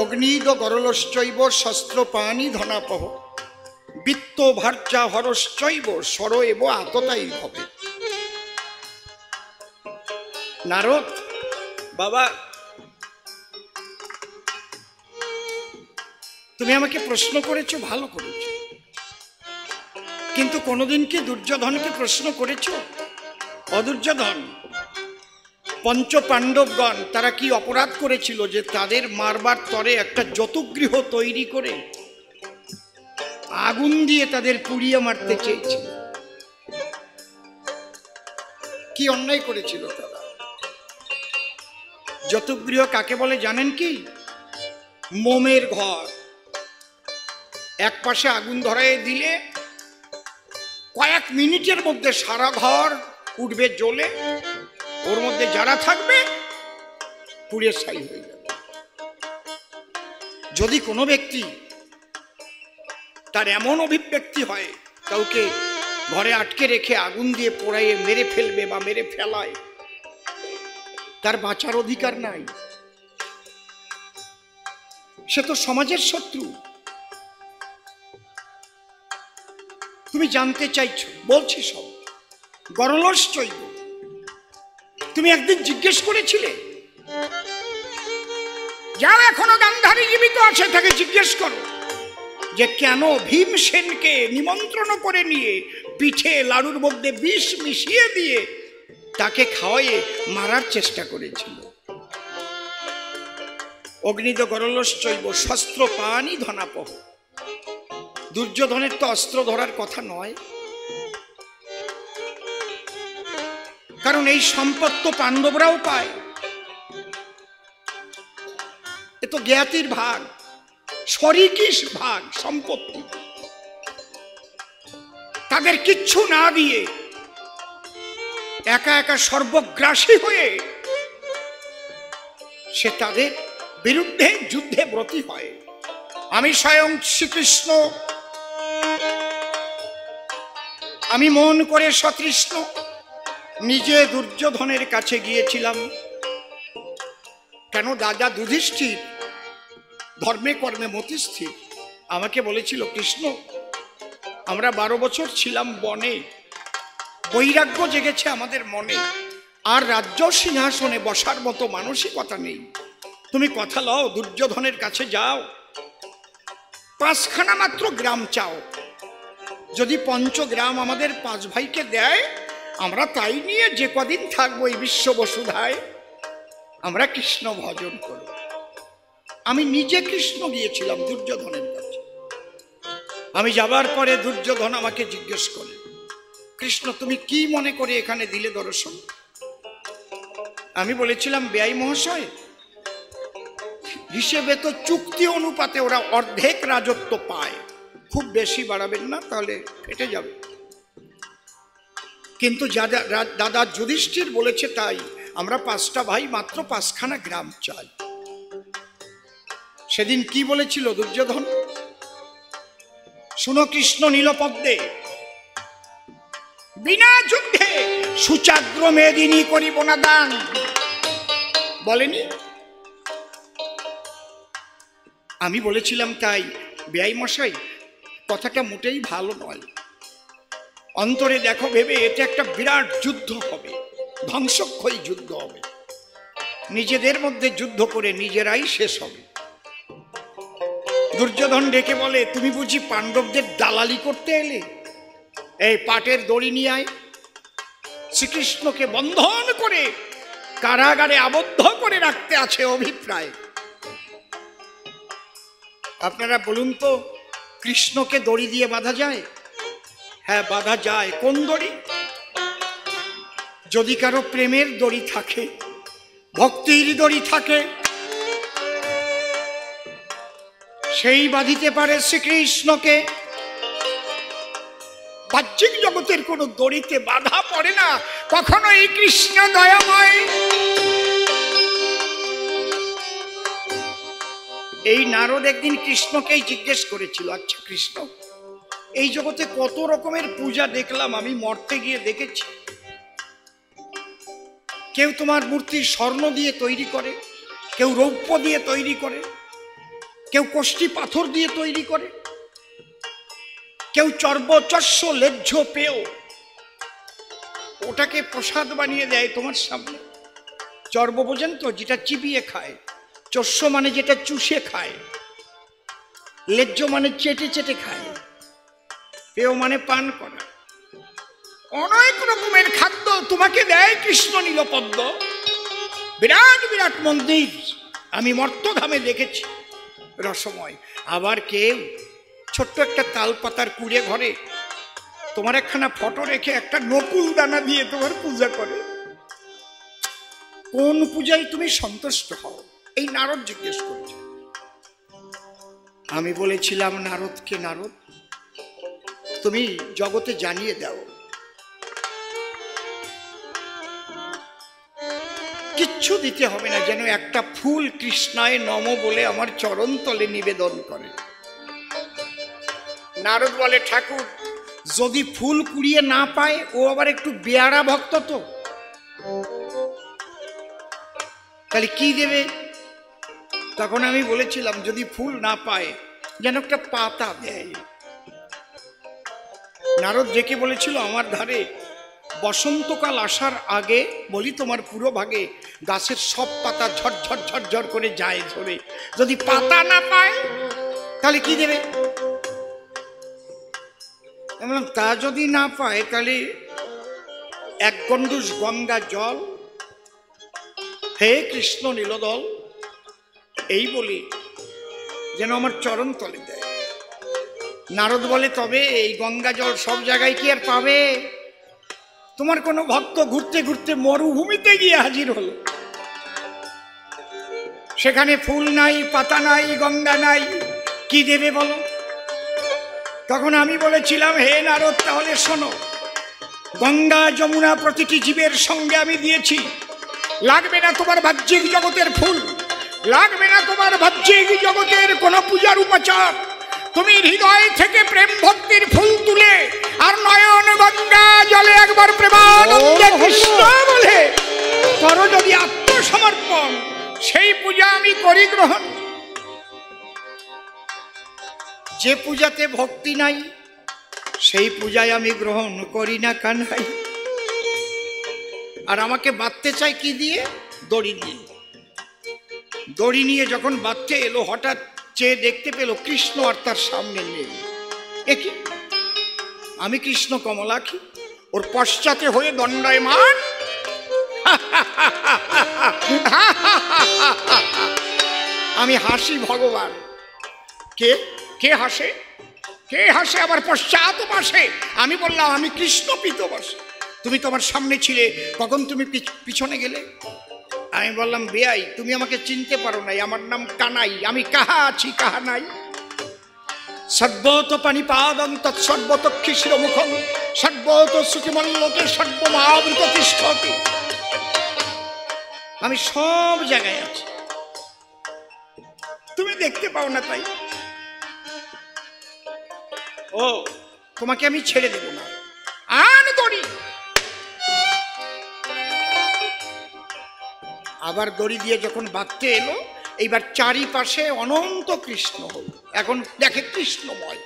অগ্নিদ গরলশ্চৈব শস্ত্র পানি ধনাপহ। বিত্ত ভার্যা হরশ্চৈব স্বর এব আততাই হবে নারদ, বাবা, তুমি আমাকে প্রশ্ন করেছ, ভালো করেছ। কিন্তু কোনোদিন কি দুর্যোধনকে প্রশ্ন করেছ? অদুর্যোধন পঞ্চ পাণ্ডবগণ তারা কি অপরাধ করেছিল যে তাদের মারবার তরে একটা যতগৃহ তৈরি করে আগুন দিয়ে তাদের পুড়িয়ে মারতে চেয়েছিল? কি অন্যায় করেছিল তারা? যতুগৃহ কাকে বলে জানেন কি? মোমের ঘর। এক পাশে আগুন ধরায় দিলে কয়েক মিনিটের মধ্যে সারা ঘর উঠবে জ্বলে। ওর মধ্যে যারা থাকবে পুড়ে ছাই হয়ে যাবে। যদি কোনো ব্যক্তি তার এমন অভিব্যক্তি হয়, কাউকে ঘরে আটকে রেখে আগুন দিয়ে পোড়াইয়ে মেরে ফেলবে বা মেরে ফেলায়, তার বাঁচার অধিকার নাই। সে তো সমাজের শত্রু। তুমি জানতে চাইছো, বলছি সব। গরলস চৈব। তুমি একদিন জিজ্ঞেস করেছিলে? যারা এখনও গান্ধারী জীবিত আছে তাকে জিজ্ঞেস করো। যে কেন ভীমসেনকে নিমন্ত্রণ করে নিয়ে পিঠে লাড়ুর মধ্যে বিষ মিশিয়ে দিয়ে তাকে খাওয়াইয়ে মারার চেষ্টা করেছিল? অগ্নিদ গরলশ্চৈব শস্ত্র পানি ধনাপহ। দুর্যোধনের তো অস্ত্র ধরার কথা নয়। কারণ এই সম্পদ তো পাণ্ডবরাও পায়। এ তো জ্ঞাতির ভাগ শরিকিস ভাগ, সম্পত্তি। তাদের কিচ্ছু না দিয়ে একা একা সর্বগ্রাসী হয়ে সে তাদের বিরুদ্ধে যুদ্ধে ব্রতী হয়। আমি স্বয়ং শ্রীকৃষ্ণ। আমি মন করে সতৃষ্ণ। নিজে দুর্যোধনের কাছে গিয়েছিলাম। কেন দাদা যুধিষ্ঠির ধর্মে কর্মে মতিস্থির আমাকে বলেছিল, কৃষ্ণ, আমরা বারো বছর ছিলাম বনে। বৈরাগ্য জেগেছে আমাদের মনে। আর রাজ্য সিংহাসনে বসার মতো মানসিকতা নেই। তুমি কথা লও, দুর্যোধনের কাছে যাও। পাঁচখানা মাত্র গ্রাম চাও। যদি পঞ্চগ্রাম আমাদের পাঁচ ভাইকে দেয় আমরা তাই নিয়ে যে কদিন থাকব এই বিশ্ব বসুধায়, আমরা কৃষ্ণ ভজন করব। আমি নিজে কৃষ্ণ গিয়েছিলাম দুর্যোধনের কাছে। আমি যাবার পরে দুর্যোধন আমাকে জিজ্ঞেস করে, কৃষ্ণ, তুমি কি মনে করে এখানে দিলে দর্শন? আমি বলেছিলাম, ব্যয় মহাশয়, হিসেবে তো চুক্তি অনুপাতে ওরা অর্ধেক রাজত্ব পায়। খুব বেশি বাড়াবেন না, তাহলে ফেটে যাবে। কিন্তু দাদা দাদা যুধিষ্ঠির বলেছে তাই। আমরা পাঁচটা ভাই মাত্র পাঁচখানা গ্রাম চাই। সেদিন কি বলেছিল দুর্যোধন? শুনো কৃষ্ণ নীলপদ্মে। বিনা যুদ্ধে সুচাগ্র মেদিনী করিব না দান। বলেনি? আমি বলেছিলাম তাই। বেআই মশাই, কথাটা মোটেই ভালো নয়। অন্তরে দেখো ভেবে এটা একটা বিরাট যুদ্ধ হবে। ধ্বংসক্ষয়ী যুদ্ধ হবে। নিজেদের মধ্যে যুদ্ধ করে নিজেরাই শেষ হবে। দুর্যোধন ডেকে বলে, তুমি বুঝি পাণ্ডবদের দালালি করতে এলে? এই পাটের দড়ি নিয়ে আয়। শ্রীকৃষ্ণকে বন্ধন করে কারাগারে আবদ্ধ করে রাখতে আছে অভিপ্রায়। আপনারা বলুন তো, কৃষ্ণকে দড়ি দিয়ে বাঁধা যায়? হ্যাঁ বাঁধা যায়। কোন দড়ি? যদি কারও প্রেমের দড়ি থাকে, ভক্তির দড়ি থাকে, সেই বাঁধিতে পারে শ্রীকৃষ্ণকে। বাহ্যিক জগতের কোনো দড়িতে বাধা পড়ে না কখনো এই কৃষ্ণ দয়াময়। এই নারদ একদিন কৃষ্ণকেই জিজ্ঞেস করেছিল আচ্ছা কৃষ্ণ এই জগতে কত রকমের পূজা দেখলাম, আমি মরতে গিয়ে দেখেছি। কেউ তোমার মূর্তি স্বর্ণ দিয়ে তৈরি করে, কেউ রৌপ্য দিয়ে তৈরি করে, কেউ কষ্টি পাথর দিয়ে তৈরি করে, কেউ চর্বচস্য লেজ্জ পেও ওটাকে প্রসাদ বানিয়ে দেয় তোমার সামনে। চর্ব বোঝেন তো, যেটা চিবিয়ে খায়, চস্য মানে যেটা চুষে খায় লেজ্জ মানে চেটে চেটে খায়। পেও মানে পান করা। অনেক রকমের খাদ্য তোমাকে দেয় কৃষ্ণ নীলপদ্ম। বিরাট বিরাট মন্দির। আমি মর্তধামে দেখেছি। রসময়, আবার কেউ ছোট্ট একটা তাল পাতার কুড়ে ঘরে তোমার একখানা ফটো রেখে একটা নকুল দানা দিয়ে তোমার পূজা করে। কোন পূজায় তুমি সন্তুষ্ট হও, এই নারদ জিজ্ঞেস করেছে। আমি বলেছিলাম, নারদকে নারদ তুমি জগতে জানিয়ে দাও। কিচ্ছু দিতে হবে না, যেন একটা ফুল কৃষ্ণায় নম বলে আমার চরণ তলে নিবেদন করে। নারদ বলে, ঠাকুর, যদি ফুল কুড়িয়ে না পায়, ও আবার একটু বেয়ারা ভক্ত তো? তাহলে কি দেবে? তখন আমি বলেছিলাম, যদি ফুল না পায়, যেন একটা পাতা দেয়। নারদ ডেকে বলেছিল, আমার ধারে বসন্তকাল আসার আগে, বলি তোমার পুরো ভাগে, গাছের সব পাতা ঝরঝর ঝরঝর করে যায় ঝরে। যদি পাতা না পায়, তাহলে কি দেবে? তা যদি না পায়, তাহলে এক গন্ডুস গঙ্গা জল। হে কৃষ্ণ নীলদল, এই বলি, যেন আমার চরণ তলে দেয়। নারদ বলে, তবে এই গঙ্গা জল সব জায়গায় কি আর পাবে? তোমার কোনো ভক্ত ঘুরতে ঘুরতে মরুভূমিতে গিয়ে হাজির হলো। সেখানে ফুল নাই, পাতা নাই, গঙ্গা নাই, কি দেবে বলো? তখন আমি বলেছিলাম, হে নারদ, তাহলে শোনো, গঙ্গা যমুনা প্রতিটি জীবের সঙ্গে আমি দিয়েছি। লাগবে না তোমার বাহ্যিক জগতের ফুল, লাগবে না তোমার বাহ্যিক জগতের কোনো পূজার উপাচার। তুমি হৃদয় থেকে প্রেম ভক্তির ফুল তুলে আর নয়ন গঙ্গা জলে একবার প্রেমানন্দে কৃষ্ণ বলে করো যদি আত্মসমর্পণ। সেই পূজা আমি করি গ্রহণ। যে পূজাতে ভক্তি নাই সেই পূজায় আমি গ্রহণ করি না কানহাই আর আমাকে বাঁধতে চাই কি দিয়ে? দড়ি দিয়ে দড়ি নিয়ে যখন বাঁধতে এলো হঠাৎ চেয়ে দেখতে পেল কৃষ্ণ আর তার সামনে নেই। একই আমি কৃষ্ণ কমলাখি ওর পশ্চাতে হয়ে দণ্ডায়মান? আমি হাসি ভগবান। কে? কে হাসে? কে হাসে আবার পশ্চাৎ পাশে আমি বললাম, আমি কৃষ্ণ পিতবাসে। তুমি তোমার সামনে ছিলে, কখন তুমি পিছ- পিছনে গেলে? আমি বললাম, বেয়াই, তুমি আমাকে চিনতে পারো নাই, আমার নাম কানাই। আমি কাহা আছি, কাহা নাই? সর্বত পানিপাদম তৎসর্বত খিশির মুখম সর্বত সুখিমল্লোকে সর্বমাবৃত তিষ্ঠতি। আমি সব জায়গায় আছি। তুমি দেখতে পাও না তাই। ও, তোমাকে আমি ছেড়ে দেব না। আন দড়ি। আবার দড়ি দিয়ে যখন বাঁধতে এলো, এইবার চারিপাশে অনন্ত কৃষ্ণ হল। এখন দেখে কৃষ্ণময়।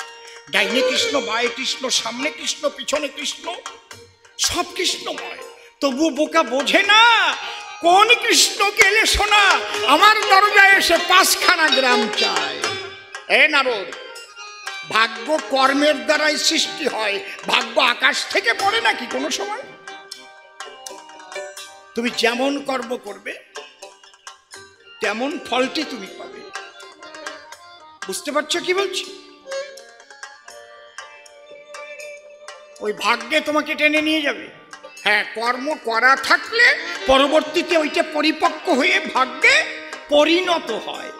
ডাইনে কৃষ্ণ, বায়ে কৃষ্ণ, সামনে কৃষ্ণ, পিছনে কৃষ্ণ, সব কৃষ্ণময়। তবু বোকা বোঝে না কোন কৃষ্ণ এলে শোনা আমার দরজায় এসে পাঁচখানা গ্রাম চায়। এ নারদ, ভাগ্য কর্মের দ্বারাই সৃষ্টি হয়। ভাগ্য আকাশ থেকে পড়ে নাকি কোনো সময়? তুমি যেমন কর্ম করবে, তেমন ফলটি তুমি পাবে। বুঝতে পারছ কি বলছি? ওই ভাগ্যে তোমাকে টেনে নিয়ে যাবে। হ্যাঁ কর্ম করা থাকলে পরবর্তীতে ওইটা পরিপক্ক হয়ে ভাগ্যে পরিণত হয়।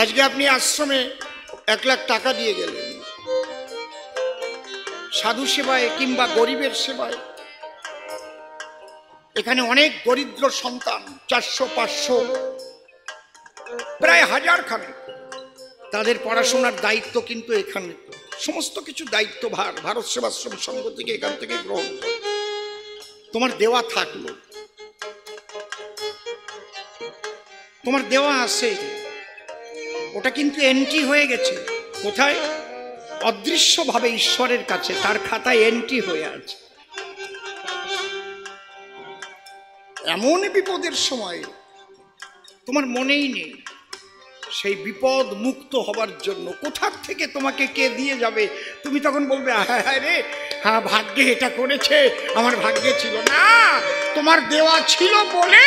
আজকে আপনি আশ্রমে এক লাখ টাকা দিয়ে গেলেন। সাধু সেবায় কিংবা গরিবের সেবায় এখানে অনেক দরিদ্র সন্তান, চারশো, পাঁচশো, প্রায় হাজার খানে তাদের পড়াশোনার দায়িত্ব কিন্তু এখানে। সমস্ত কিছু দায়িত্ব ভার ভারত সেবাশ্রম সংঘ থেকে এখান থেকে গ্রহণ তোমার দেওয়া থাকল। তোমার দেওয়া আছে। ওটা কিন্তু এন্ট্রি হয়ে গেছে। কোথায়? অদৃশ্যভাবে ঈশ্বরের কাছে। তার খাতায় এন্ট্রি হয়ে আছে। এমন বিপদের সময় তোমার মনেই নেই। সেই বিপদ মুক্ত হবার জন্য কোথার থেকে তোমাকে কে দিয়ে যাবে? তুমি তখন বলবে হ্যাঁ হ্যাঁ রে হ্যাঁ ভাগ্যে এটা করেছে, আমার ভাগ্যে ছিল না, তোমার দেওয়া ছিল বলে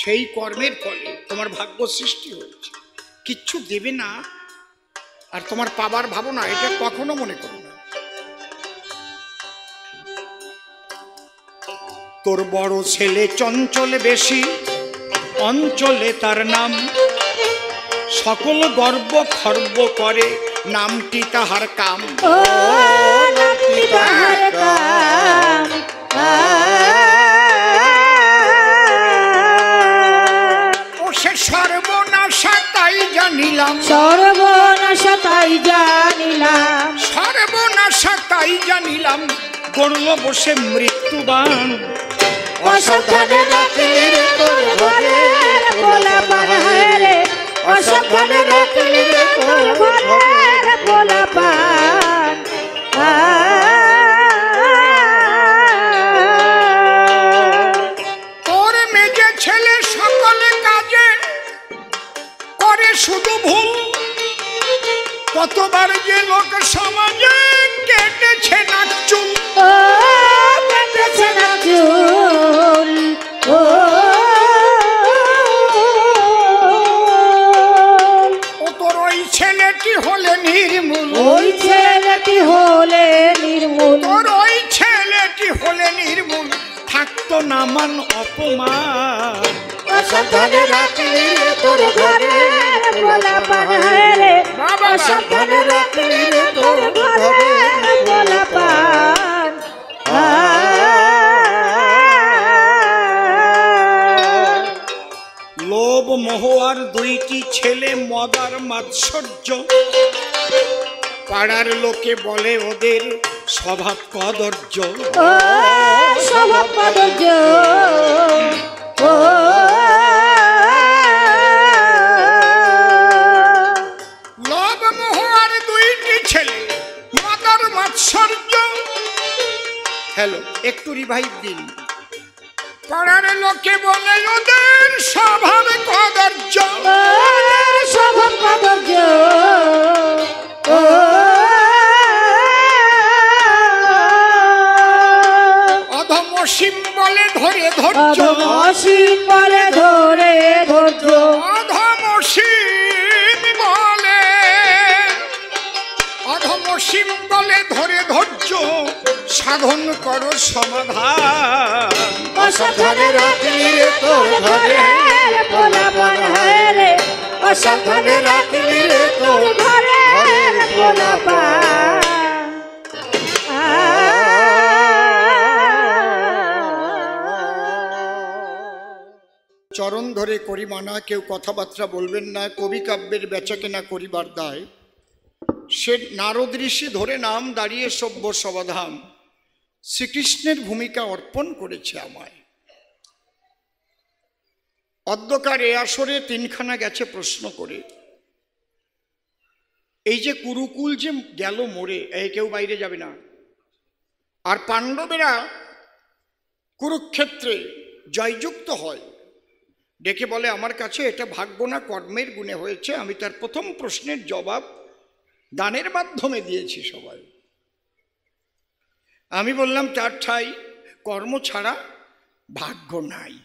সেই কর্মের ফলে তোমার ভাগ্য সৃষ্টি হয়েছে। কিচ্ছু দেবে না, আর তোমার পাবার ভাবনা এটা কখনো মনে করো তোর বড় ছেলে চঞ্চলে বেশি। অঞ্চলে তার নাম। সকল গর্ব খর্ব করে নামটি তাহার কাম। ও সে সর্বনাশা তাই জানিলাম। সর্বনাশা তাই জানিলাম। সর্বনাশা তাই জানিলাম। গড়ল বসে মৃত্যুবান অসাবধানে রাখলি রে তোর ঘরের পোলা পাহাড়ে অসাবধানে রাখলি রে তোর ঘরের পোলা পান তোর মেজে ছেলে সকলে কাজে করে শুধু ভুল। কতবার যে লোক সমাজে কেটেছে নাক চুল। কেটেছে না চুল। নির্মূল। ওই ছেলেটি হলে নির্মূল। তোর ওই ছেলেটি হলে নির্মূল। থাকতো না মান অপমান। অসাবধানে রাখলি তোর ঘরের পোলা পাহাড়ে বাবা। অসাবধানে রাখলি তোর ঘরের পোলা পান লোভ মোহ আর দুইটি ছেলে মদার মাৎসর্য। পাড়ার লোকে বলে ওদের স্বভাব কদর্য। স্বভাব কদর্য। দুইটি ছেলে মদার মাৎসর্য। হ্যালো একটু রিভাইভ দিন। পাড়ার লোকে বলে ওদের স্বভাব কদর্য স্বভাব কদর্য ও অধমসীম বলে ধরে ধৈর্য। অসীম বলে ধরে ধৈর্য। অধমসীম বলে ধরে ধৈর্য সাধন করো সমাধান। রে তোর রে। তোর চরণ ধরে করিমানা কেউ কথাবার্তা বলবেন না কবি কাব্যের বেচাকেনা করিবার দায়। সে নারদ ঋষি ধরে নাম দাঁড়িয়ে সভ্য সমাধান। শ্রীকৃষ্ণের ভূমিকা অর্পণ করেছে আমায়। অধ্যকার এ আসরে তিনখানা গেছে প্রশ্ন করে। এই যে কুরুকুল যে গেল মোড়ে, এই কেউ বাইরে যাবে না। আর পাণ্ডবেরা কুরুক্ষেত্রে জয়যুক্ত হয়। ডেকে বলে, আমার কাছে এটা ভাগ্য না, কর্মের গুণে হয়েছে। আমি তার প্রথম প্রশ্নের জবাব দানের মাধ্যমে দিয়েছি সবাই। আমি বললাম তার ঠাই, কর্ম ছাড়া ভাগ্য নাই।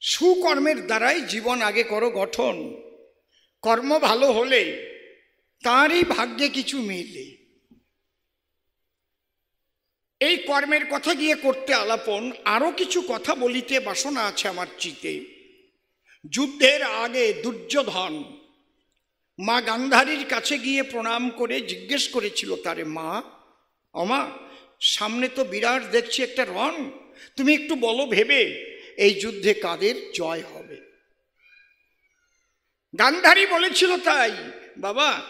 সুকর্মের দ্বারাই জীবন আগে করো গঠন। কর্ম ভালো হলে তারই ভাগ্যে কিছু মেলে। এই কর্মের কথা গিয়ে করতে আলাপন আরও কিছু কথা বলিতে বাসনা আছে আমার চিতে। যুদ্ধের আগে দুর্যোধন মা গান্ধারীর কাছে গিয়ে প্রণাম করে জিজ্ঞেস করেছিল, তারে মা, অমা, সামনে তো বিরাট দেখছি একটা রণ তুমি একটু বলো ভেবে, এই যুদ্ধে কাদের জয় হবে? গান্ধারী বলেছিল, তাই, বাবা,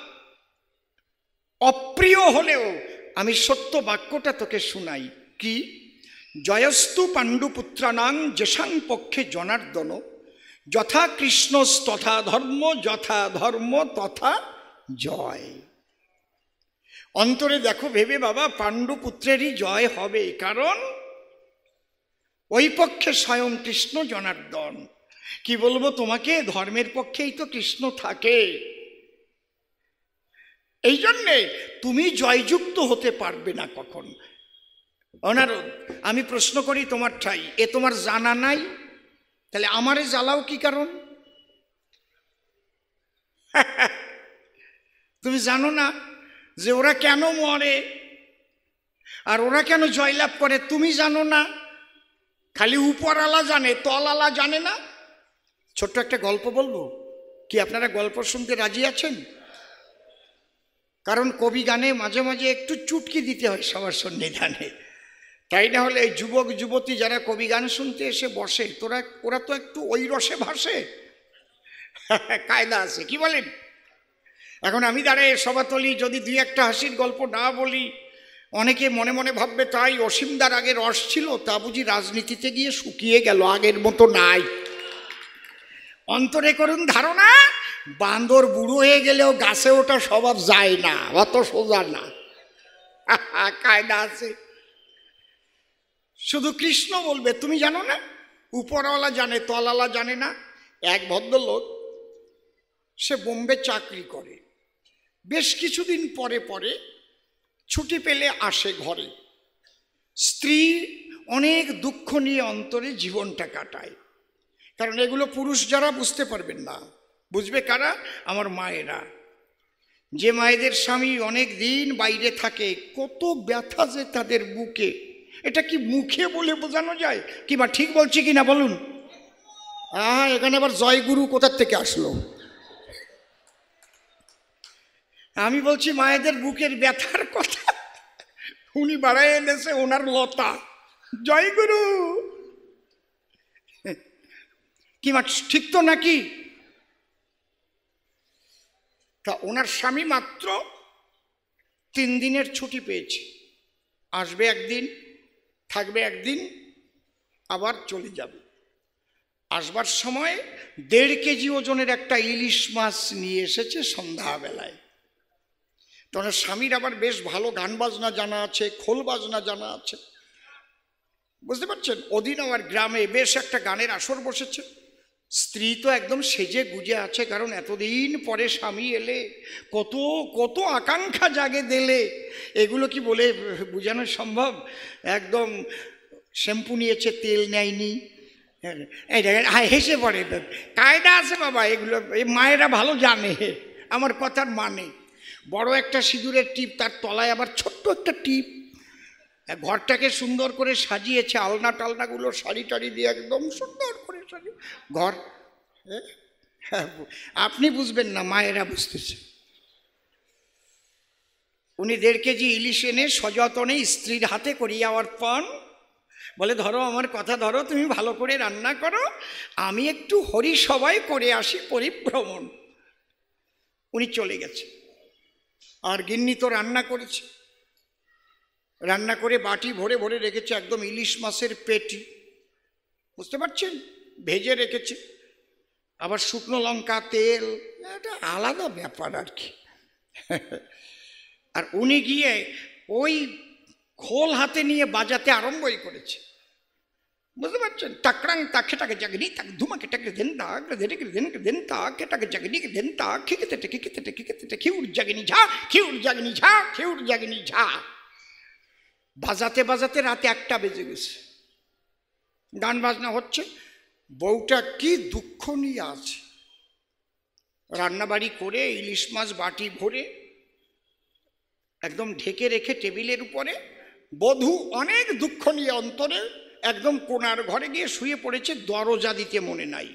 অপ্রিয় হলেও আমি সত্য বাক্যটা তোকে শুনাই। কি? জয়স্তু পাণ্ডুপুত্রানাং যেসাং পক্ষে জনার্দন। যথা কৃষ্ণ তথা ধর্ম, যথা ধর্ম তথা জয়। অন্তরে দেখো, ভেবে বাবা, পাণ্ডুপুত্রেরই জয় হবে, কারণ ওই পক্ষে স্বয়ং কৃষ্ণ জনার্দন। কি বলব তোমাকে, ধর্মের পক্ষেই তো কৃষ্ণ থাকে। এই জন্যে তুমি জয়যুক্ত হতে পারবে না কখন। অনারদ, আমি প্রশ্ন করি তোমার ঠাই, এ তোমার জানা নাই? তাহলে আমারে জ্বালাও কি কারণ? তুমি জানো না যে ওরা কেন মরে আর ওরা কেন জয়লাভ করে? তুমি জানো না? খালি উপরওয়ালা জানে তলালা জানে না? ছোট্ট একটা গল্প বলব। কি আপনারা গল্প শুনতে রাজি আছেন? কারণ কবি গানে মাঝে মাঝে একটু চুটকি দিতে হয় সবার সন্নিধানে। তাই না হলে এই যুবক, যুবতী যারা কবি গান শুনতে এসে বসে, তোরা, ওরা তো একটু ওই রসে ভাসে। কায়দা আছে, কি বলেন? এখন আমি দাঁড়ায় সবাতলি যদি দুই একটা হাসির গল্প না বলি, অনেকে মনে মনে ভাববে, তাই অসীমদার আগে রস ছিল, তা বুঝি রাজনীতিতে গিয়ে শুকিয়ে গেল, আগের মতো নাই। অন্তরে করুন ধারণা, বান্দর বুড়ো হয়ে গেলেও গাছে ওটা স্বভাব যায় না, অত সোজা না। কায়দা আছে। শুধু কৃষ্ণ বলবে, তুমি জানো না? উপরওয়ালা জানে, তলালা জানে না। এক ভদ্রলোক, সে বোম্বে চাকরি করে। বেশ কিছুদিন পরে পরে ছুটি পেলে আসে ঘরে। স্ত্রী অনেক দুঃখ নিয়ে অন্তরে জীবনটা কাটায়। কারণ এগুলো পুরুষ যারা বুঝতে পারবেন না। বুঝবে কারা? আমার মায়েরা। যে মায়েদের স্বামী অনেক দিন বাইরে থাকে, কত ব্যথা যে তাদের বুকে। এটা কি মুখে বলে বোঝানো যায়? কিংবা ঠিক বলছি কি না বলুন। হ্যাঁ এখানে আবার জয়গুরু কোথার থেকে আসলো? আমি বলছি মায়েদের বুকের ব্যথার কথা। উনি বাড়াই এনেছে ওনার লতা। জয়গুরু! কি মা ঠিক তো নাকি? তা ওনার স্বামী মাত্র তিন দিনের ছুটি পেয়েছে। আসবে একদিন। থাকবে একদিন, আবার চলে যাবে। আসবার সময় দেড় কেজি ওজনের একটা ইলিশ মাছ নিয়ে এসেছে সন্ধ্যাবেলায়। তখন স্বামীর আবার বেশ ভালো গান বাজনা জানা আছে, খোল বাজনা জানা আছে। বুঝতে পারছেন? ওদিন আমার গ্রামে বেশ একটা গানের আসর বসেছে। স্ত্রী তো একদম সেজে গুজে আছে, কারণ এতদিন পরে স্বামী এলে, কত কত আকাঙ্ক্ষা জাগে দেলে। এগুলো কি বলে বোঝানো সম্ভব? একদম শ্যাম্পু নিয়েছে, তেল নেয়নি। হ্যাঁ হেসে পড়ে। কায়দা আছে বাবা, এগুলো, এই মায়েরা ভালো জানে, আমার কথার মানে। বড় একটা সিঁদুরের টিপ, তার তলায় আবার ছোট্ট একটা টিপ। ঘরটাকে সুন্দর করে সাজিয়েছে আলনা টালনাগুলো শাড়ি টাড়ি দিয়ে একদম সুন্দর করে ঘর হ্যাঁ? আপনি বুঝবেন না, মায়েরা বুঝতেছে। উনি দেড় কেজি ইলিশ এনে সযতনে স্ত্রীর হাতে করিয়ে পণ বলে, ধরো, আমার কথা ধরো, তুমি ভালো করে রান্না করো, আমি একটু হরি সবাই করে আসি পরিভ্রমণ। উনি চলে গেছে। আর গিন্নি তো রান্না করেছে। রান্না করে বাটি ভরে ভরে রেখেছে একদম ইলিশ মাছের পেটি। বুঝতে পারছেন? ভেজে রেখেছে। আবার শুকনো লঙ্কা, তেল, এটা আলাদা ব্যাপার আর কি। আর উনি গিয়ে ওই খোল হাতে নিয়ে বাজাতে আরম্ভই করেছে। বুঝতে পারছেন? টাকরাং তাকে টাকে জাগনি তাকে ধুমাকে, টাকে দেন তাক দেন দেন দেন তাকে টাকে জাগনি দেন তাক খেতে টেকে খেতে টেকে খেতে খিউর, জাগনি, ঝা, খিউর, জাগনি, ঝা, খিউর, জাগনি, ঝা। বাজাতে বাজাতে রাতে একটা বেজে গেছে। গান বাজনা হচ্ছে। বউটা কি দুঃখ নিয়ে আছে? রান্নাবাড়ি করে, ইলিশ মাছ বাটি ভরে, একদম ঢেকে রেখে টেবিলের উপরে, বধূ অনেক দুঃখ নিয়ে অন্তরে একদম কোনার ঘরে গিয়ে শুয়ে পড়েছে, দরজা দিতে মনে নাই।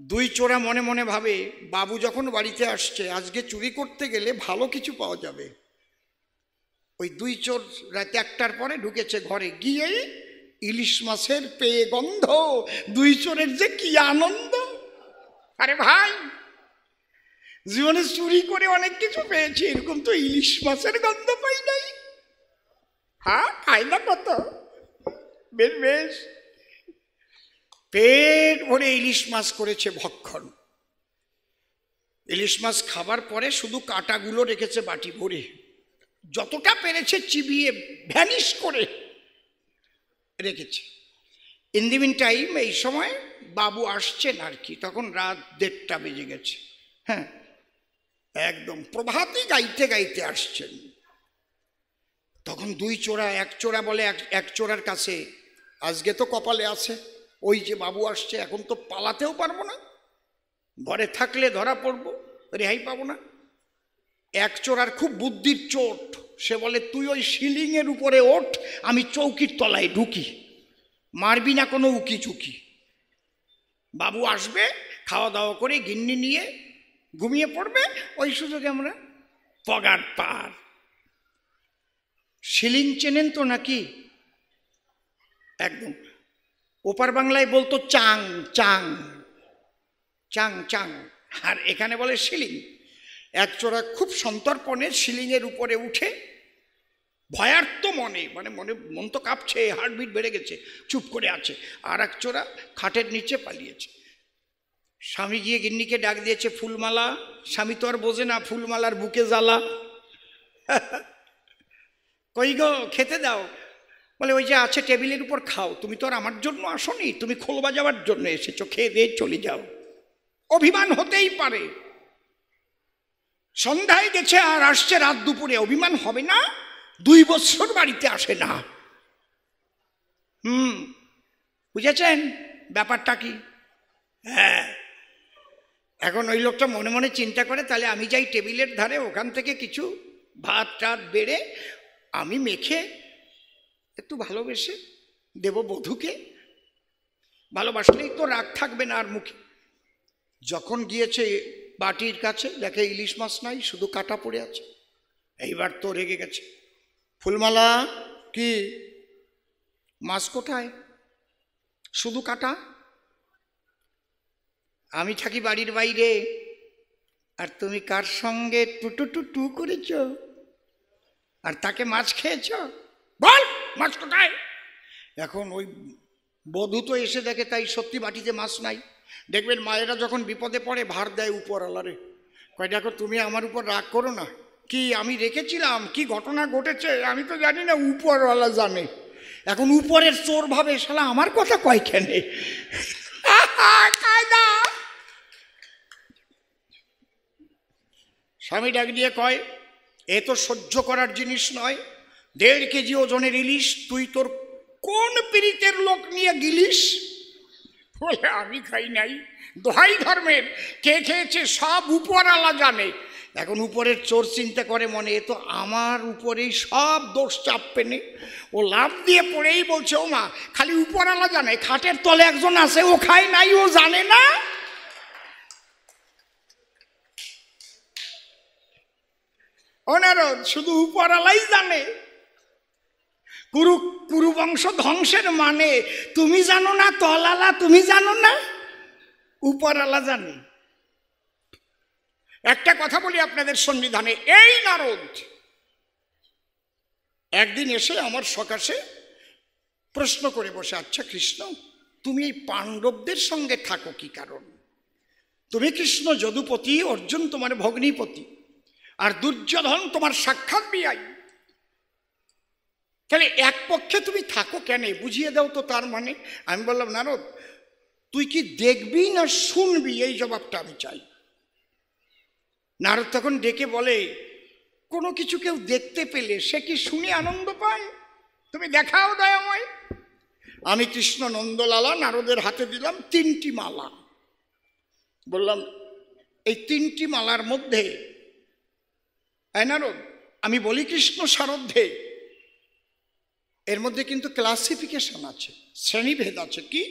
দুই চোরা মনে মনে ভাবে, বাবু যখন বাড়িতে আসছে, আজকে চুরি করতে গেলে ভালো কিছু পাওয়া যাবে। ওই দুই চোর রাতে একটার পরে ঢুকেছে ঘরে গিয়ে ইলিশ মাছের পেয়ে গন্ধ, দুই চোরের যে কি আনন্দ। আরে ভাই, জীবনে চুরি করে অনেক কিছু পেয়েছি, এরকম তো ইলিশ মাছের গন্ধ পাই নাই। হ্যাঁ ফায়দা কত? বেশ বেশ। পেট ভরে ইলিশ মাছ করেছে ভক্ষণ। ইলিশ মাছ খাবার পরে শুধু কাঁটাগুলো রেখেছে বাটি ভরে। যতটা পেরেছে চিবিয়ে ভ্যানিশ করে। রেখেছে। ইন দি মিন টাইম এই সময় বাবু আসছেন আর কি, তখন রাত দেড়টা বেজে গেছে। হ্যাঁ একদম প্রভাতে গাইতে গাইতে আসছেন। তখন দুই চোরা, এক চোরা বলে, এক এক চোরার কাছে, আজকে তো কপালে আছে, ওই যে বাবু আসছে, এখন তো পালাতেও পারব না। ঘরে থাকলে ধরা পড়ব, রেহাই পাবো না। এক চোরার খুব বুদ্ধির চোট। সে বলে, তুই ওই সিলিংয়ের উপরে ওঠ, আমি চৌকির তলায় ঢুকি। মারবি না কোনো উকি চুকি। বাবু আসবে, খাওয়া দাওয়া করে গিন্নি নিয়ে ঘুমিয়ে পড়বে, ওই সুযোগে আমরা পগার পার। সিলিং চেনেন তো নাকি? একদম। ওপার বাংলায় বলতো, চাং চাং চাং চাং। আর এখানে বলে সিলিং এক একচোরা খুব সন্তর্পণে সিলিংয়ের উপরে উঠে ভয়ার্ত মনে মানে মনে, মন তো কাঁপছে হার্টবিট বেড়ে গেছে, চুপ করে আছে। আর এক চোরা খাটের নিচে পালিয়েছে। স্বামী গিয়ে গিন্নিকে ডাক দিয়েছে, ফুলমালা, স্বামী তো আর বোঝে না, ফুলমালার বুকে জ্বালা। কই গো, খেতে দাও। বলে, ওই যে আছে, টেবিলের উপর খাও। তুমি তো আর আমার জন্য আসনি, তুমি খোল বাজাবার জন্য এসেছ, খেয়ে দিয়ে চলে যাও। অভিমান হতেই পারে। সন্ধ্যায় গেছে আর আসছে রাত দুপুরে, অভিমান হবে না? দুই বছর বাড়িতে আসে না। হুম, বুঝেছেন ব্যাপারটা কি? হ্যাঁ। এখন ওই লোকটা মনে মনে চিন্তা করে, তাহলে আমি যাই টেবিলের ধারে, ওখান থেকে কিছু ভাত টাত বেড়ে আমি মেখে একটু ভালোবেসে দেব বধূকে। ভালোবাসলেই তো রাগ থাকবে না আর মুখে। যখন গিয়েছে বাটির কাছে, দেখে ইলিশ মাছ নাই, শুধু কাটা পড়ে আছে। এইবার তো রেগে গেছে। ফুলমালা কি? মাছ কোথায়? শুধু কাটা? আমি থাকি বাড়ির বাইরে। আর তুমি কার সঙ্গে টুটু টু টু করেছ? আর তাকে মাছ খেয়েছ? বল, মাছ কোথায়? এখন ওই বধূ তো এসে দেখে তাই সত্যি বাটিতে মাছ নাই। দেখবেন মায়েরা যখন বিপদে পড়ে, ভার দেয় উপরওয়ালারে। কয়, দেখো, তুমি আমার উপর রাগ করো না। কি আমি রেখেছিলাম? কি ঘটনা ঘটেছে? আমি তো জানি না উপরওয়ালা জানে। এখন উপরের চোর ভাবে শালা আমার কথা কয়খানে স্বামী ডাক দিয়ে কয় এ তো সহ্য করার জিনিস নয়। দেড় কেজি ওজনের ইলিশ তুই তোর কোন পীড়িতের লোক নিয়ে গিলিস? বলে আমি খাই নাই। দোহাই ধর্মের। কে খেয়েছে সব উপরওয়ালা জানে। এখন উপরের চোর চিন্তা করে মনে, এ তো আমার উপরেই সব দোষ চাপবে নে। ও লাভ দিয়ে পড়েই বলছে, ও মা, খালি উপরওয়ালা জানে, খাটের তলে একজন আছে, ও খায় নাই, ও জানে না? অনারদ শুধু উপরালাই জানে। কুরু কুরু বংশ ধ্বংসের মানে তুমি জানো না, তলালা তুমি জানো না? উপরালা জানে। একটা কথা বলি আপনাদের সন্নিধানে, এই নারদ একদিন এসে আমার সকাশে প্রশ্ন করে বসে আচ্ছা কৃষ্ণ, তুমি এই পাণ্ডবদের সঙ্গে থাকো কি কারণ? তুমি কৃষ্ণ যদুপতি, অর্জুন তোমার ভগ্নীপতি, আর দুর্যোধন তোমার সাক্ষাৎ বিয়াই। তাহলে এক পক্ষে তুমি থাকো কেন? বুঝিয়ে দাও তো তার মানে। আমি বললাম, নারদ, তুই কি দেখবি না শুনবি? এই জবাবটা আমি চাই। নারদ তখন ডেকে বলে, কোনো কিছু কেউ দেখতে পেলে সে কি শুনে আনন্দ পায়? তুমি দেখাও দয়াময়। আমি কৃষ্ণ নন্দলালা নারদের হাতে দিলাম তিনটি মালা। বললাম, এই তিনটি মালার মধ্যে নারদ, আমি বলি কৃষ্ণ সারধ্যে এর মধ্যে কিন্তু ক্লাসিফিকেশন আছে, শ্রেণীভেদ আছে। কি?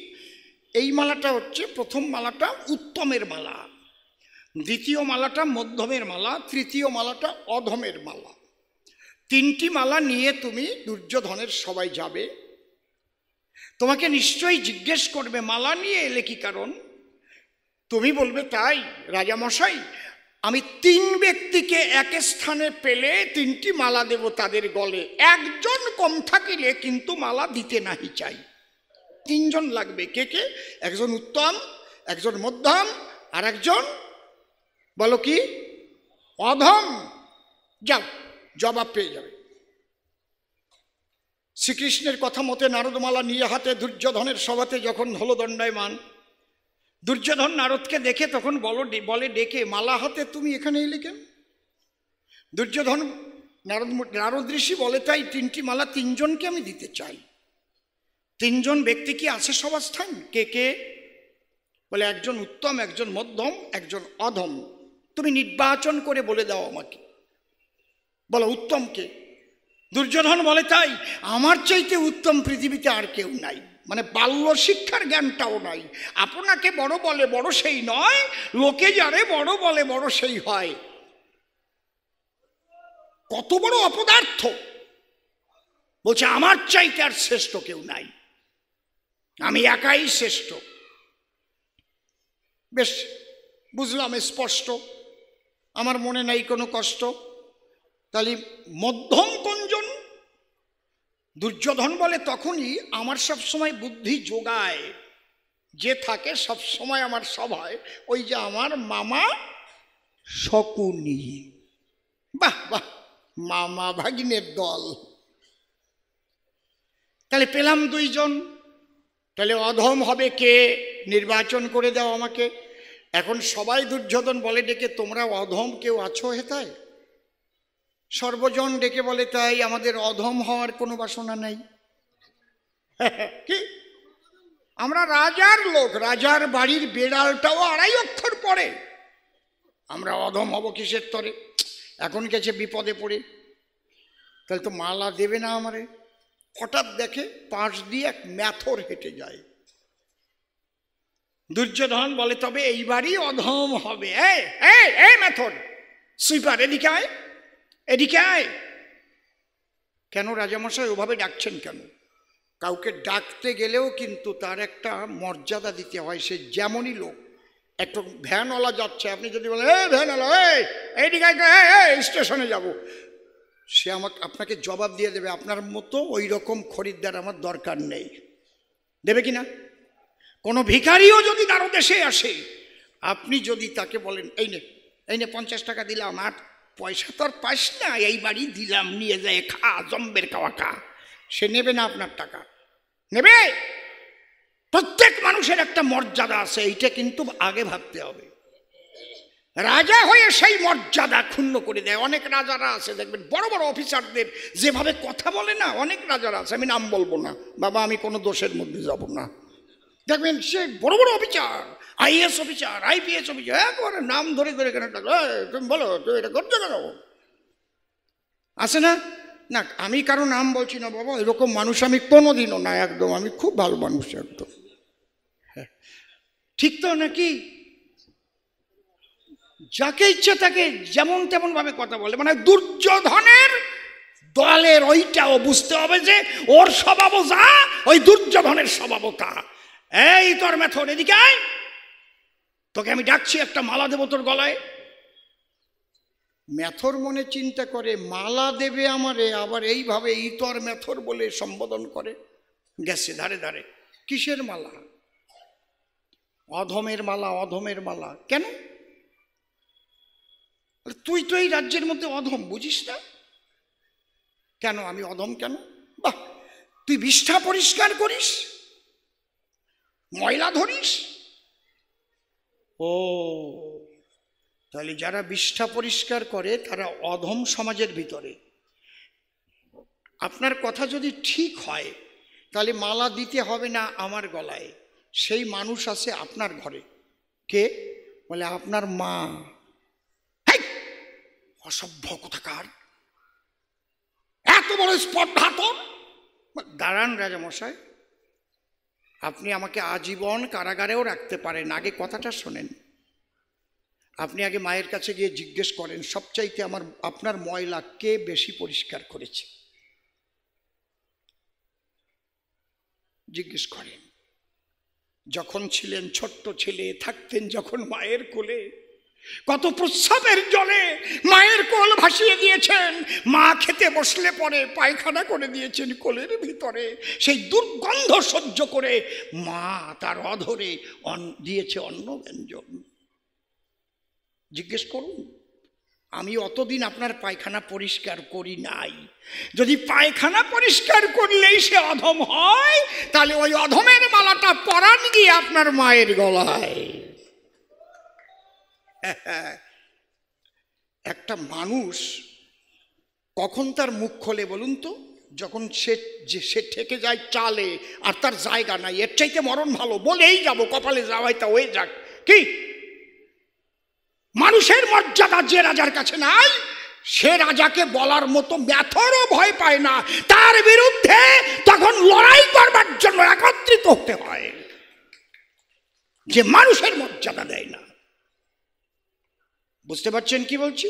এই মালাটা হচ্ছে প্রথম মালাটা উত্তমের মালা। দ্বিতীয় মালাটা মধ্যমের মালা, তৃতীয় মালাটা অধমের মালা। তিনটি মালা নিয়ে তুমি দুর্যোধনের সবাই যাবে। তোমাকে নিশ্চয়ই জিজ্ঞেস করবে, মালা নিয়ে এলে কি কারণ? তুমি বলবে, তাই, রাজামশাই, আমি তিন ব্যক্তিকে এক স্থানে পেলে তিনটি মালা দেব তাদের গলে। একজন কম থাকিলে কিন্তু মালা দিতে নাহি চাই। তিনজন লাগবে। কে কে? একজন উত্তম, একজন মধ্যম আর একজন বলো কি? অধম। যাও, জবাব পেয়ে যাবে। শ্রীকৃষ্ণের কথা মতে নারদমালা নিয়ে হাতে দুর্যোধনের সভাতে যখন হলো দণ্ডায়মান দুর্যোধন নারদকে দেখে তখন বলো বলে ডেকে, মালা হাতে তুমি এখানে এলে কেন? দুর্যোধন নারদ নারদ ঋষি বলে, তাই তিনটি মালা তিনজনকে আমি দিতে চাই। তিনজন ব্যক্তি কি আছে সবাস্থান কে কে? বলে, একজন উত্তম, একজন মধ্যম, একজন অধম। তুমি নির্বাচন করে বলে দাও আমাকে। বলো উত্তমকে দুর্যোধন বলে, তাই আমার চাইতে উত্তম পৃথিবীতে আর কেউ নাই। মানে বাল্য শিক্ষার জ্ঞানটাও নাই। আপনাকে বড় বলে বড় সেই নয়, লোকে যারে বড় বলে বড় সেই হয়। কত বড় অপদার্থ। বলছে, আমার চাইতে আর শ্রেষ্ঠ কেউ নাই। আমি একাই শ্রেষ্ঠ। বেশ, বুঝলাম, স্পষ্ট। আমার মনে নাই কোনো কষ্ট। তাহলে মধ্যম কঞ্জন দুর্যোধন বলে তখনই আমার সব সময় বুদ্ধি যোগায়। যে থাকে সব সময় আমার সভায়, ওই যে আমার মামা শকুনি। বাহ বাহ, মামা ভাগিনের দল। তাহলে পেলাম দুইজন। তাহলে অধম হবে কে? নির্বাচন করে দাও আমাকে। এখন সবাই দুর্যোধন বলে, ডেকে তোমরা অধম কেউ আছো হেতায়? সর্বজন ডেকে বলে, তাই আমাদের অধম হওয়ার কোনো বাসনা নাই। কি? আমরা রাজার লোক, রাজার বাড়ির বেড়ালটাও আড়াই অক্ষর পড়ে। আমরা অধম হব কিসের তরে? এখন গেছে বিপদে পড়ে। তাহলে তো মালা দেবে না আমারে। হঠাৎ দেখে পাশ দিয়ে এক ম্যাথর হেঁটে যায়। দুর্যোধন বলে, তবে এইবারই অধম হবে। এই ম্যাথর সুইপার, এদিকে আয় এদিকে আয়। কেন রাজামশাই, ওভাবে ডাকছেন কেন? কাউকে ডাকতে গেলেও কিন্তু তার একটা মর্যাদা দিতে হয়, সে যেমনই লোক। একটু ভ্যানওয়ালা যাচ্ছে, আপনি যদি বলেন, এই ভ্যানওয়ালা, এই, এইদিকে স্টেশনে যাব। সে আমাকে, আপনাকে জবাব দিয়ে দেবে, আপনার মতো ওই রকম খরিদ্দার আমার দরকার নেই। দেবে কি না? কোনো ভিখারিও যদি তারও দেশে আসে, আপনি যদি তাকে বলেন, এই নে এই নে পঞ্চাশ টাকা দিলাম, আর পয়সা তো আর পাস না, এই বাড়ি দিলাম, নিয়ে যায় খা, জম্বের খাওয়া খা। সে নেবে না আপনার টাকা। নেবে? প্রত্যেক মানুষের একটা মর্যাদা আছে, এইটা কিন্তু আগে ভাবতে হবে। রাজা হয়ে সেই মর্যাদা ক্ষুণ্ণ করে দেয়। অনেক রাজারা আছে, দেখবেন, বড় বড় অফিসারদের যেভাবে কথা বলে না, অনেক রাজারা আছে, আমি নাম বলব না, বাবা, আমি কোনো দোষের মধ্যে যাব না। দেখবেন সে বড় বড় officer IAS officer, IPS officer, একবারে নাম ধরে ধরে কেন তুমি বলো, তুমি এটা করছ কেন আছে না? না, আমি কারও নাম বলছি না বাবা, এরকম মানুষ আমি কোনোদিনও না, একদম। আমি খুব ভালো মানুষ, একদম। হ্যাঁ। ঠিক তো নাকি? যাকে ইচ্ছে তাকে যেমন তেমন ভাবে কথা বলে। মানে দুর্যোধনের দলের ওইটাও বুঝতে হবে যে, ওর স্বভাবও যা, ওই দুর্যোধনের স্বভাবও তা। এই তোর মেথড এদিকে আয়। তোকে আমি ডাকছি একটা মালা দেবো তোর গলায়। মেথর মনে চিন্তা করে, মালা দেবে আমারে, আবার এইভাবে ইতর মেথর বলে সম্বোধন করে? গেছে ধারে ধারে, কিসের মালা? অধমের মালা অধমের মালা। কেন? তুই তো এই রাজ্যের মধ্যে অধম, বুঝিস না? কেন, আমি অধম কেন? বাহ, তুই বিষ্ঠা পরিষ্কার করিস? ময়লা ধরিস? ও। তাহলে যারা বিষ্ঠা পরিষ্কার করে তারা অধম সমাজের ভিতরে। আপনার কথা যদি ঠিক হয় তাহলে মালা দিতে হবে না আমার গলায়। সেই মানুষ আছে আপনার ঘরে। কে? বলে আপনার মা। অসভ্য কোথাকার। এত বড় স্পর্ধা তোর? দাঁড়ান রাজামশাই। আপনি আমাকে আজীবন কারাগারেও রাখতে পারেন। আগে কথাটা শোনেন। আপনি আগে মায়ের কাছে গিয়ে জিজ্ঞেস করেন, সবচাইতে আমার, আপনার ময়লা কে বেশি পরিষ্কার করেছে? জিজ্ঞেস করেন। যখন ছিলেন ছোট্ট ছেলে, থাকতেন যখন মায়ের কোলে। কত প্রস্রাবের জলে মায়ের কোল ভাসিয়ে দিয়েছেন। মা খেতে বসলে পরে পায়খানা করে দিয়েছেন কোলের ভিতরে। সেই দুর্গন্ধ সহ্য করে মা তার অধরে দিয়েছে অন্ন ব্যঞ্জন জিজ্ঞেস করুন, আমি অতদিন আপনার পায়খানা পরিষ্কার করি নাই। যদি পায়খানা পরিষ্কার করলেই সে অধম হয়, তাহলে ওই অধমের মালাটা পরান গিয়ে আপনার মায়ের গলায়। একটা মানুষ কখন তার মুখ খোলে বলুন তো? যখন সে যে সে ঠেকে যায় চালে আর তার জায়গা নাই, এর চাইতে মরণ ভালো, বলেই যাব, কপালে যাওয়াই তা হয়ে যাক। কি? মানুষের মর্যাদা যে রাজার কাছে নাই, সে রাজাকে বলার মতো ব্যথরও ভয় পায় না। তার বিরুদ্ধে তখন লড়াই করবার জন্য একত্রিত হতে হয়। যে মানুষের মর্যাদা দেয় না। বুঝতে পারছেন কি বলছি?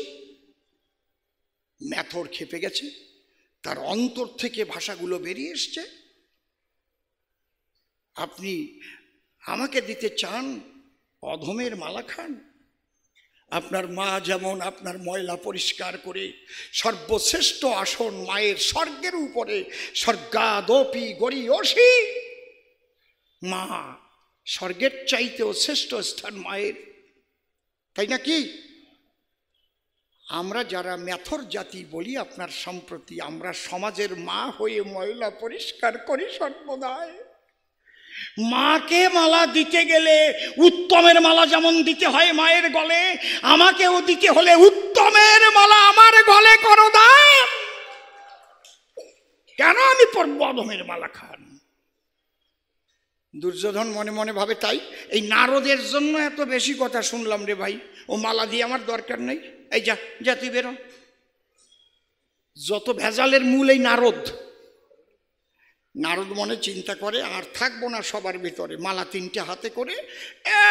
ম্যাথর খেপে গেছে, তার অন্তর থেকে ভাষাগুলো বেরিয়ে এসছে। আপনি আমাকে দিতে চান অধমের মালা খান আপনার মা যেমন আপনার ময়লা পরিষ্কার করে সর্বশ্রেষ্ঠ আসন মায়ের স্বর্গের উপরে স্বর্গাদপি অসি মা স্বর্গের চাইতেও শ্রেষ্ঠ স্থান মায়ের। তাই না কি আমরা যারা ম্যাথর জাতি বলি আপনার সম্প্রতি, আমরা সমাজের মা হয়ে ময়লা পরিষ্কার করি সর্বদায় মাকে মালা দিতে গেলে উত্তমের মালা যেমন দিতে হয় মায়ের গলে, আমাকেও দিতে হলে উত্তমের মালা আমার গলে করো দান কেন আমি পরব অধমের মালা খান? দুর্যোধন মনে মনে ভাবে, তাই এই নারদের জন্য এত বেশি কথা শুনলাম রে ভাই, ও মালা দিয়ে আমার দরকার নেই। এই যা যা, তুই বেরো। যত ভেজালের মূল এই নারদ নারদ মনে চিন্তা করে, আর থাকব না সবার ভিতরে। মালা তিনটে হাতে করে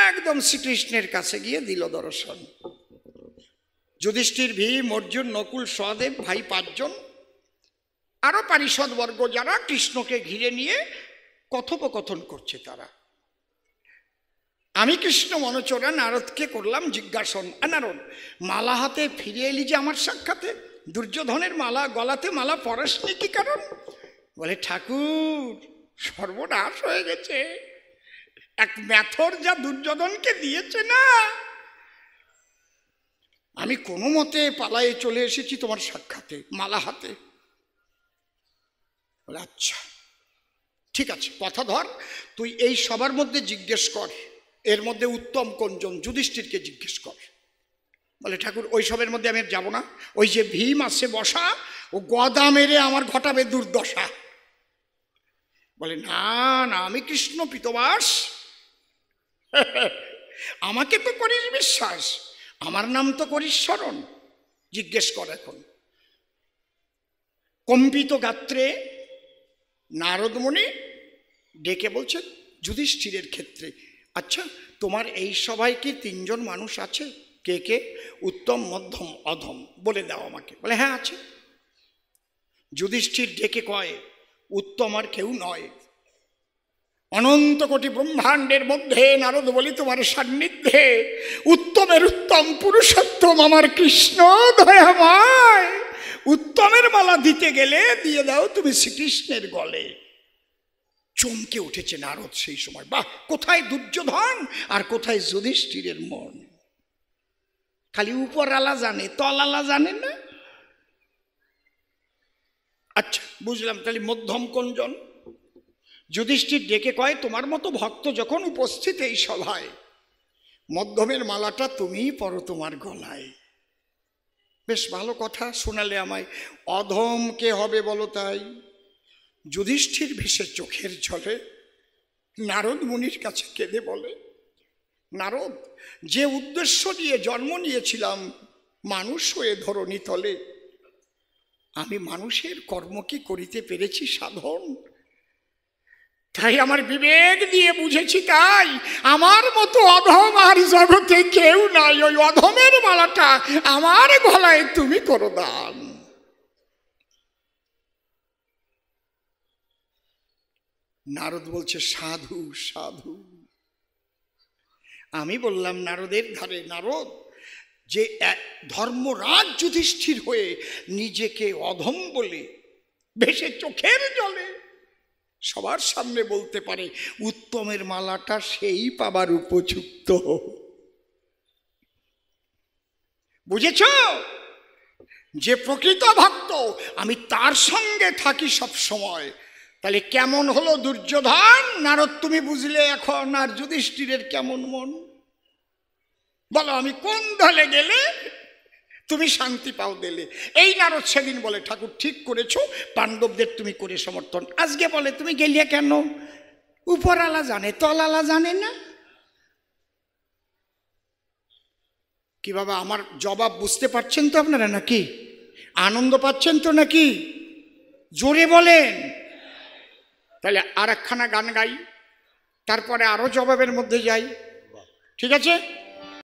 একদম শ্রীকৃষ্ণের কাছে গিয়ে দিল দর্শন। যুধিষ্ঠির, ভীম, অর্জুন, নকুল, সহদেব, ভাই পাঁচজন, আরও পারিষদবর্গ যারা কৃষ্ণকে ঘিরে নিয়ে কথোপকথন করছে তারা। আমি কৃষ্ণ মনোচরা নারদকে করলাম জিজ্ঞাসন "আ, নারদ মালা হাতে ফিরে এলি যে আমার সাক্ষাতে? দুর্যোধনের মালা গলাতে মালা পরশনি কি কারণ? বলে ঠাকুর সর্বনাশ হয়ে গেছে। এক ম্যাথর যা দুর্যোধনকে দিয়েছে না। আমি কোনো মতে পালায়ে চলে এসেছি তোমার সাক্ষাতে মালা হাতে। আচ্ছা ঠিক আছে কথা ধর তুই এই সবার মধ্যে জিজ্ঞেস কর। এর মধ্যে উত্তম কোনজন? যুধিষ্ঠিরকে জিজ্ঞেস কর। বলে, ঠাকুর, ওই সবের মধ্যে আমি যাব না। ওই যে ভীম আছে বসা, ও গদা মেরে আমার ঘটাবে দুর্দশা। বলে, না না, আমি কৃষ্ণ পিতবাস। আমাকে তো করিস বিশ্বাস। আমার নাম তো করিস স্মরণ। জিজ্ঞেস কর এখন। কম্পিত গাত্রে নারদমণি ডেকে বলছেন যুধিষ্ঠিরের ক্ষেত্রে আচ্ছা তোমার এই সবাই কি তিনজন মানুষ আছে? কে কে? উত্তম, মধ্যম, অধম, বলে দাও আমাকে। বলে হ্যাঁ আছে। যুধিষ্ঠির ডেকে কয়, উত্তম আর কেউ নয়। অনন্ত কোটি ব্রহ্মাণ্ডের মধ্যে নারদ বলি তোমার সান্নিধ্যে, উত্তমের উত্তম পুরুষোত্তম আমার কৃষ্ণ দয়াময়। উত্তমের মালা দিতে গেলে দিয়ে দাও তুমি শ্রীকৃষ্ণের গলে। চমকে উঠেছে নারদ সেই সময়। বাহ, কোথায় দুর্যোধন আর কোথায় যুধিষ্ঠিরের মন? খালি উপরালা জানে, তলালা জানে না? আচ্ছা বুঝলাম তাহলে মধ্যম কোনজন যুধিষ্ঠির ডেকে কয়, তোমার মতো ভক্ত যখন উপস্থিত এই সভায়, মধ্যমের মালাটা তুমিই পরো তোমার গলায়। বেশ ভালো কথা, শোনালে আমায়, অধম কে হবে বলো তাই? যুধিষ্ঠির ভেসে চোখের জলে নারদ মুনির কাছে কেঁদে বলে, নারদ, যে উদ্দেশ্য নিয়ে জন্ম নিয়েছিলাম, মানুষ হয়ে ধরণী তলে আমি মানুষের কর্ম কি করিতে পেরেছি, সাধন? তাই আমার বিবেক দিয়ে বুঝেছি তাই। আমার মতো অধম আর জগতে কেউ নাই। ওই অধমের মালাটা আমার গলায় তুমি করো দান। নারদ বলছে, সাধু সাধু। আমি বললাম, নারদের ধারে নারদ, যে ধর্মরাজ যুধিষ্ঠির হয়ে নিজেকে অধম বলে ভেসে চোখের জলে সবার সামনে বলতে পারে, উত্তমের মালাটা সেই পাবার উপযুক্ত। বুঝেছ? যে প্রকৃত ভক্ত, আমি তার সঙ্গে থাকি সব সময় তাহলে কেমন হলো দুর্যোধন? নারদ, তুমি বুঝলে এখন আর যুধিষ্ঠিরের কেমন মন? বলো, আমি কোন দলে গেলে তুমি শান্তি পাও দিলে? এই নারদ সেদিন বলে, ঠাকুর, ঠিক করেছ, পাণ্ডবদের তুমি করে সমর্থন। আজকে বলে, তুমি গেলিয়ে কেন? উপরালা জানে, তলালা জানে না? কি বাবা, আমার জবাব বুঝতে পারছেন তো আপনারা নাকি? আনন্দ পাচ্ছেন তো নাকি? জোরে বলেন। তাহলে আর গান গাই তারপরে আরও জবাবের মধ্যে যাই। ঠিক আছে?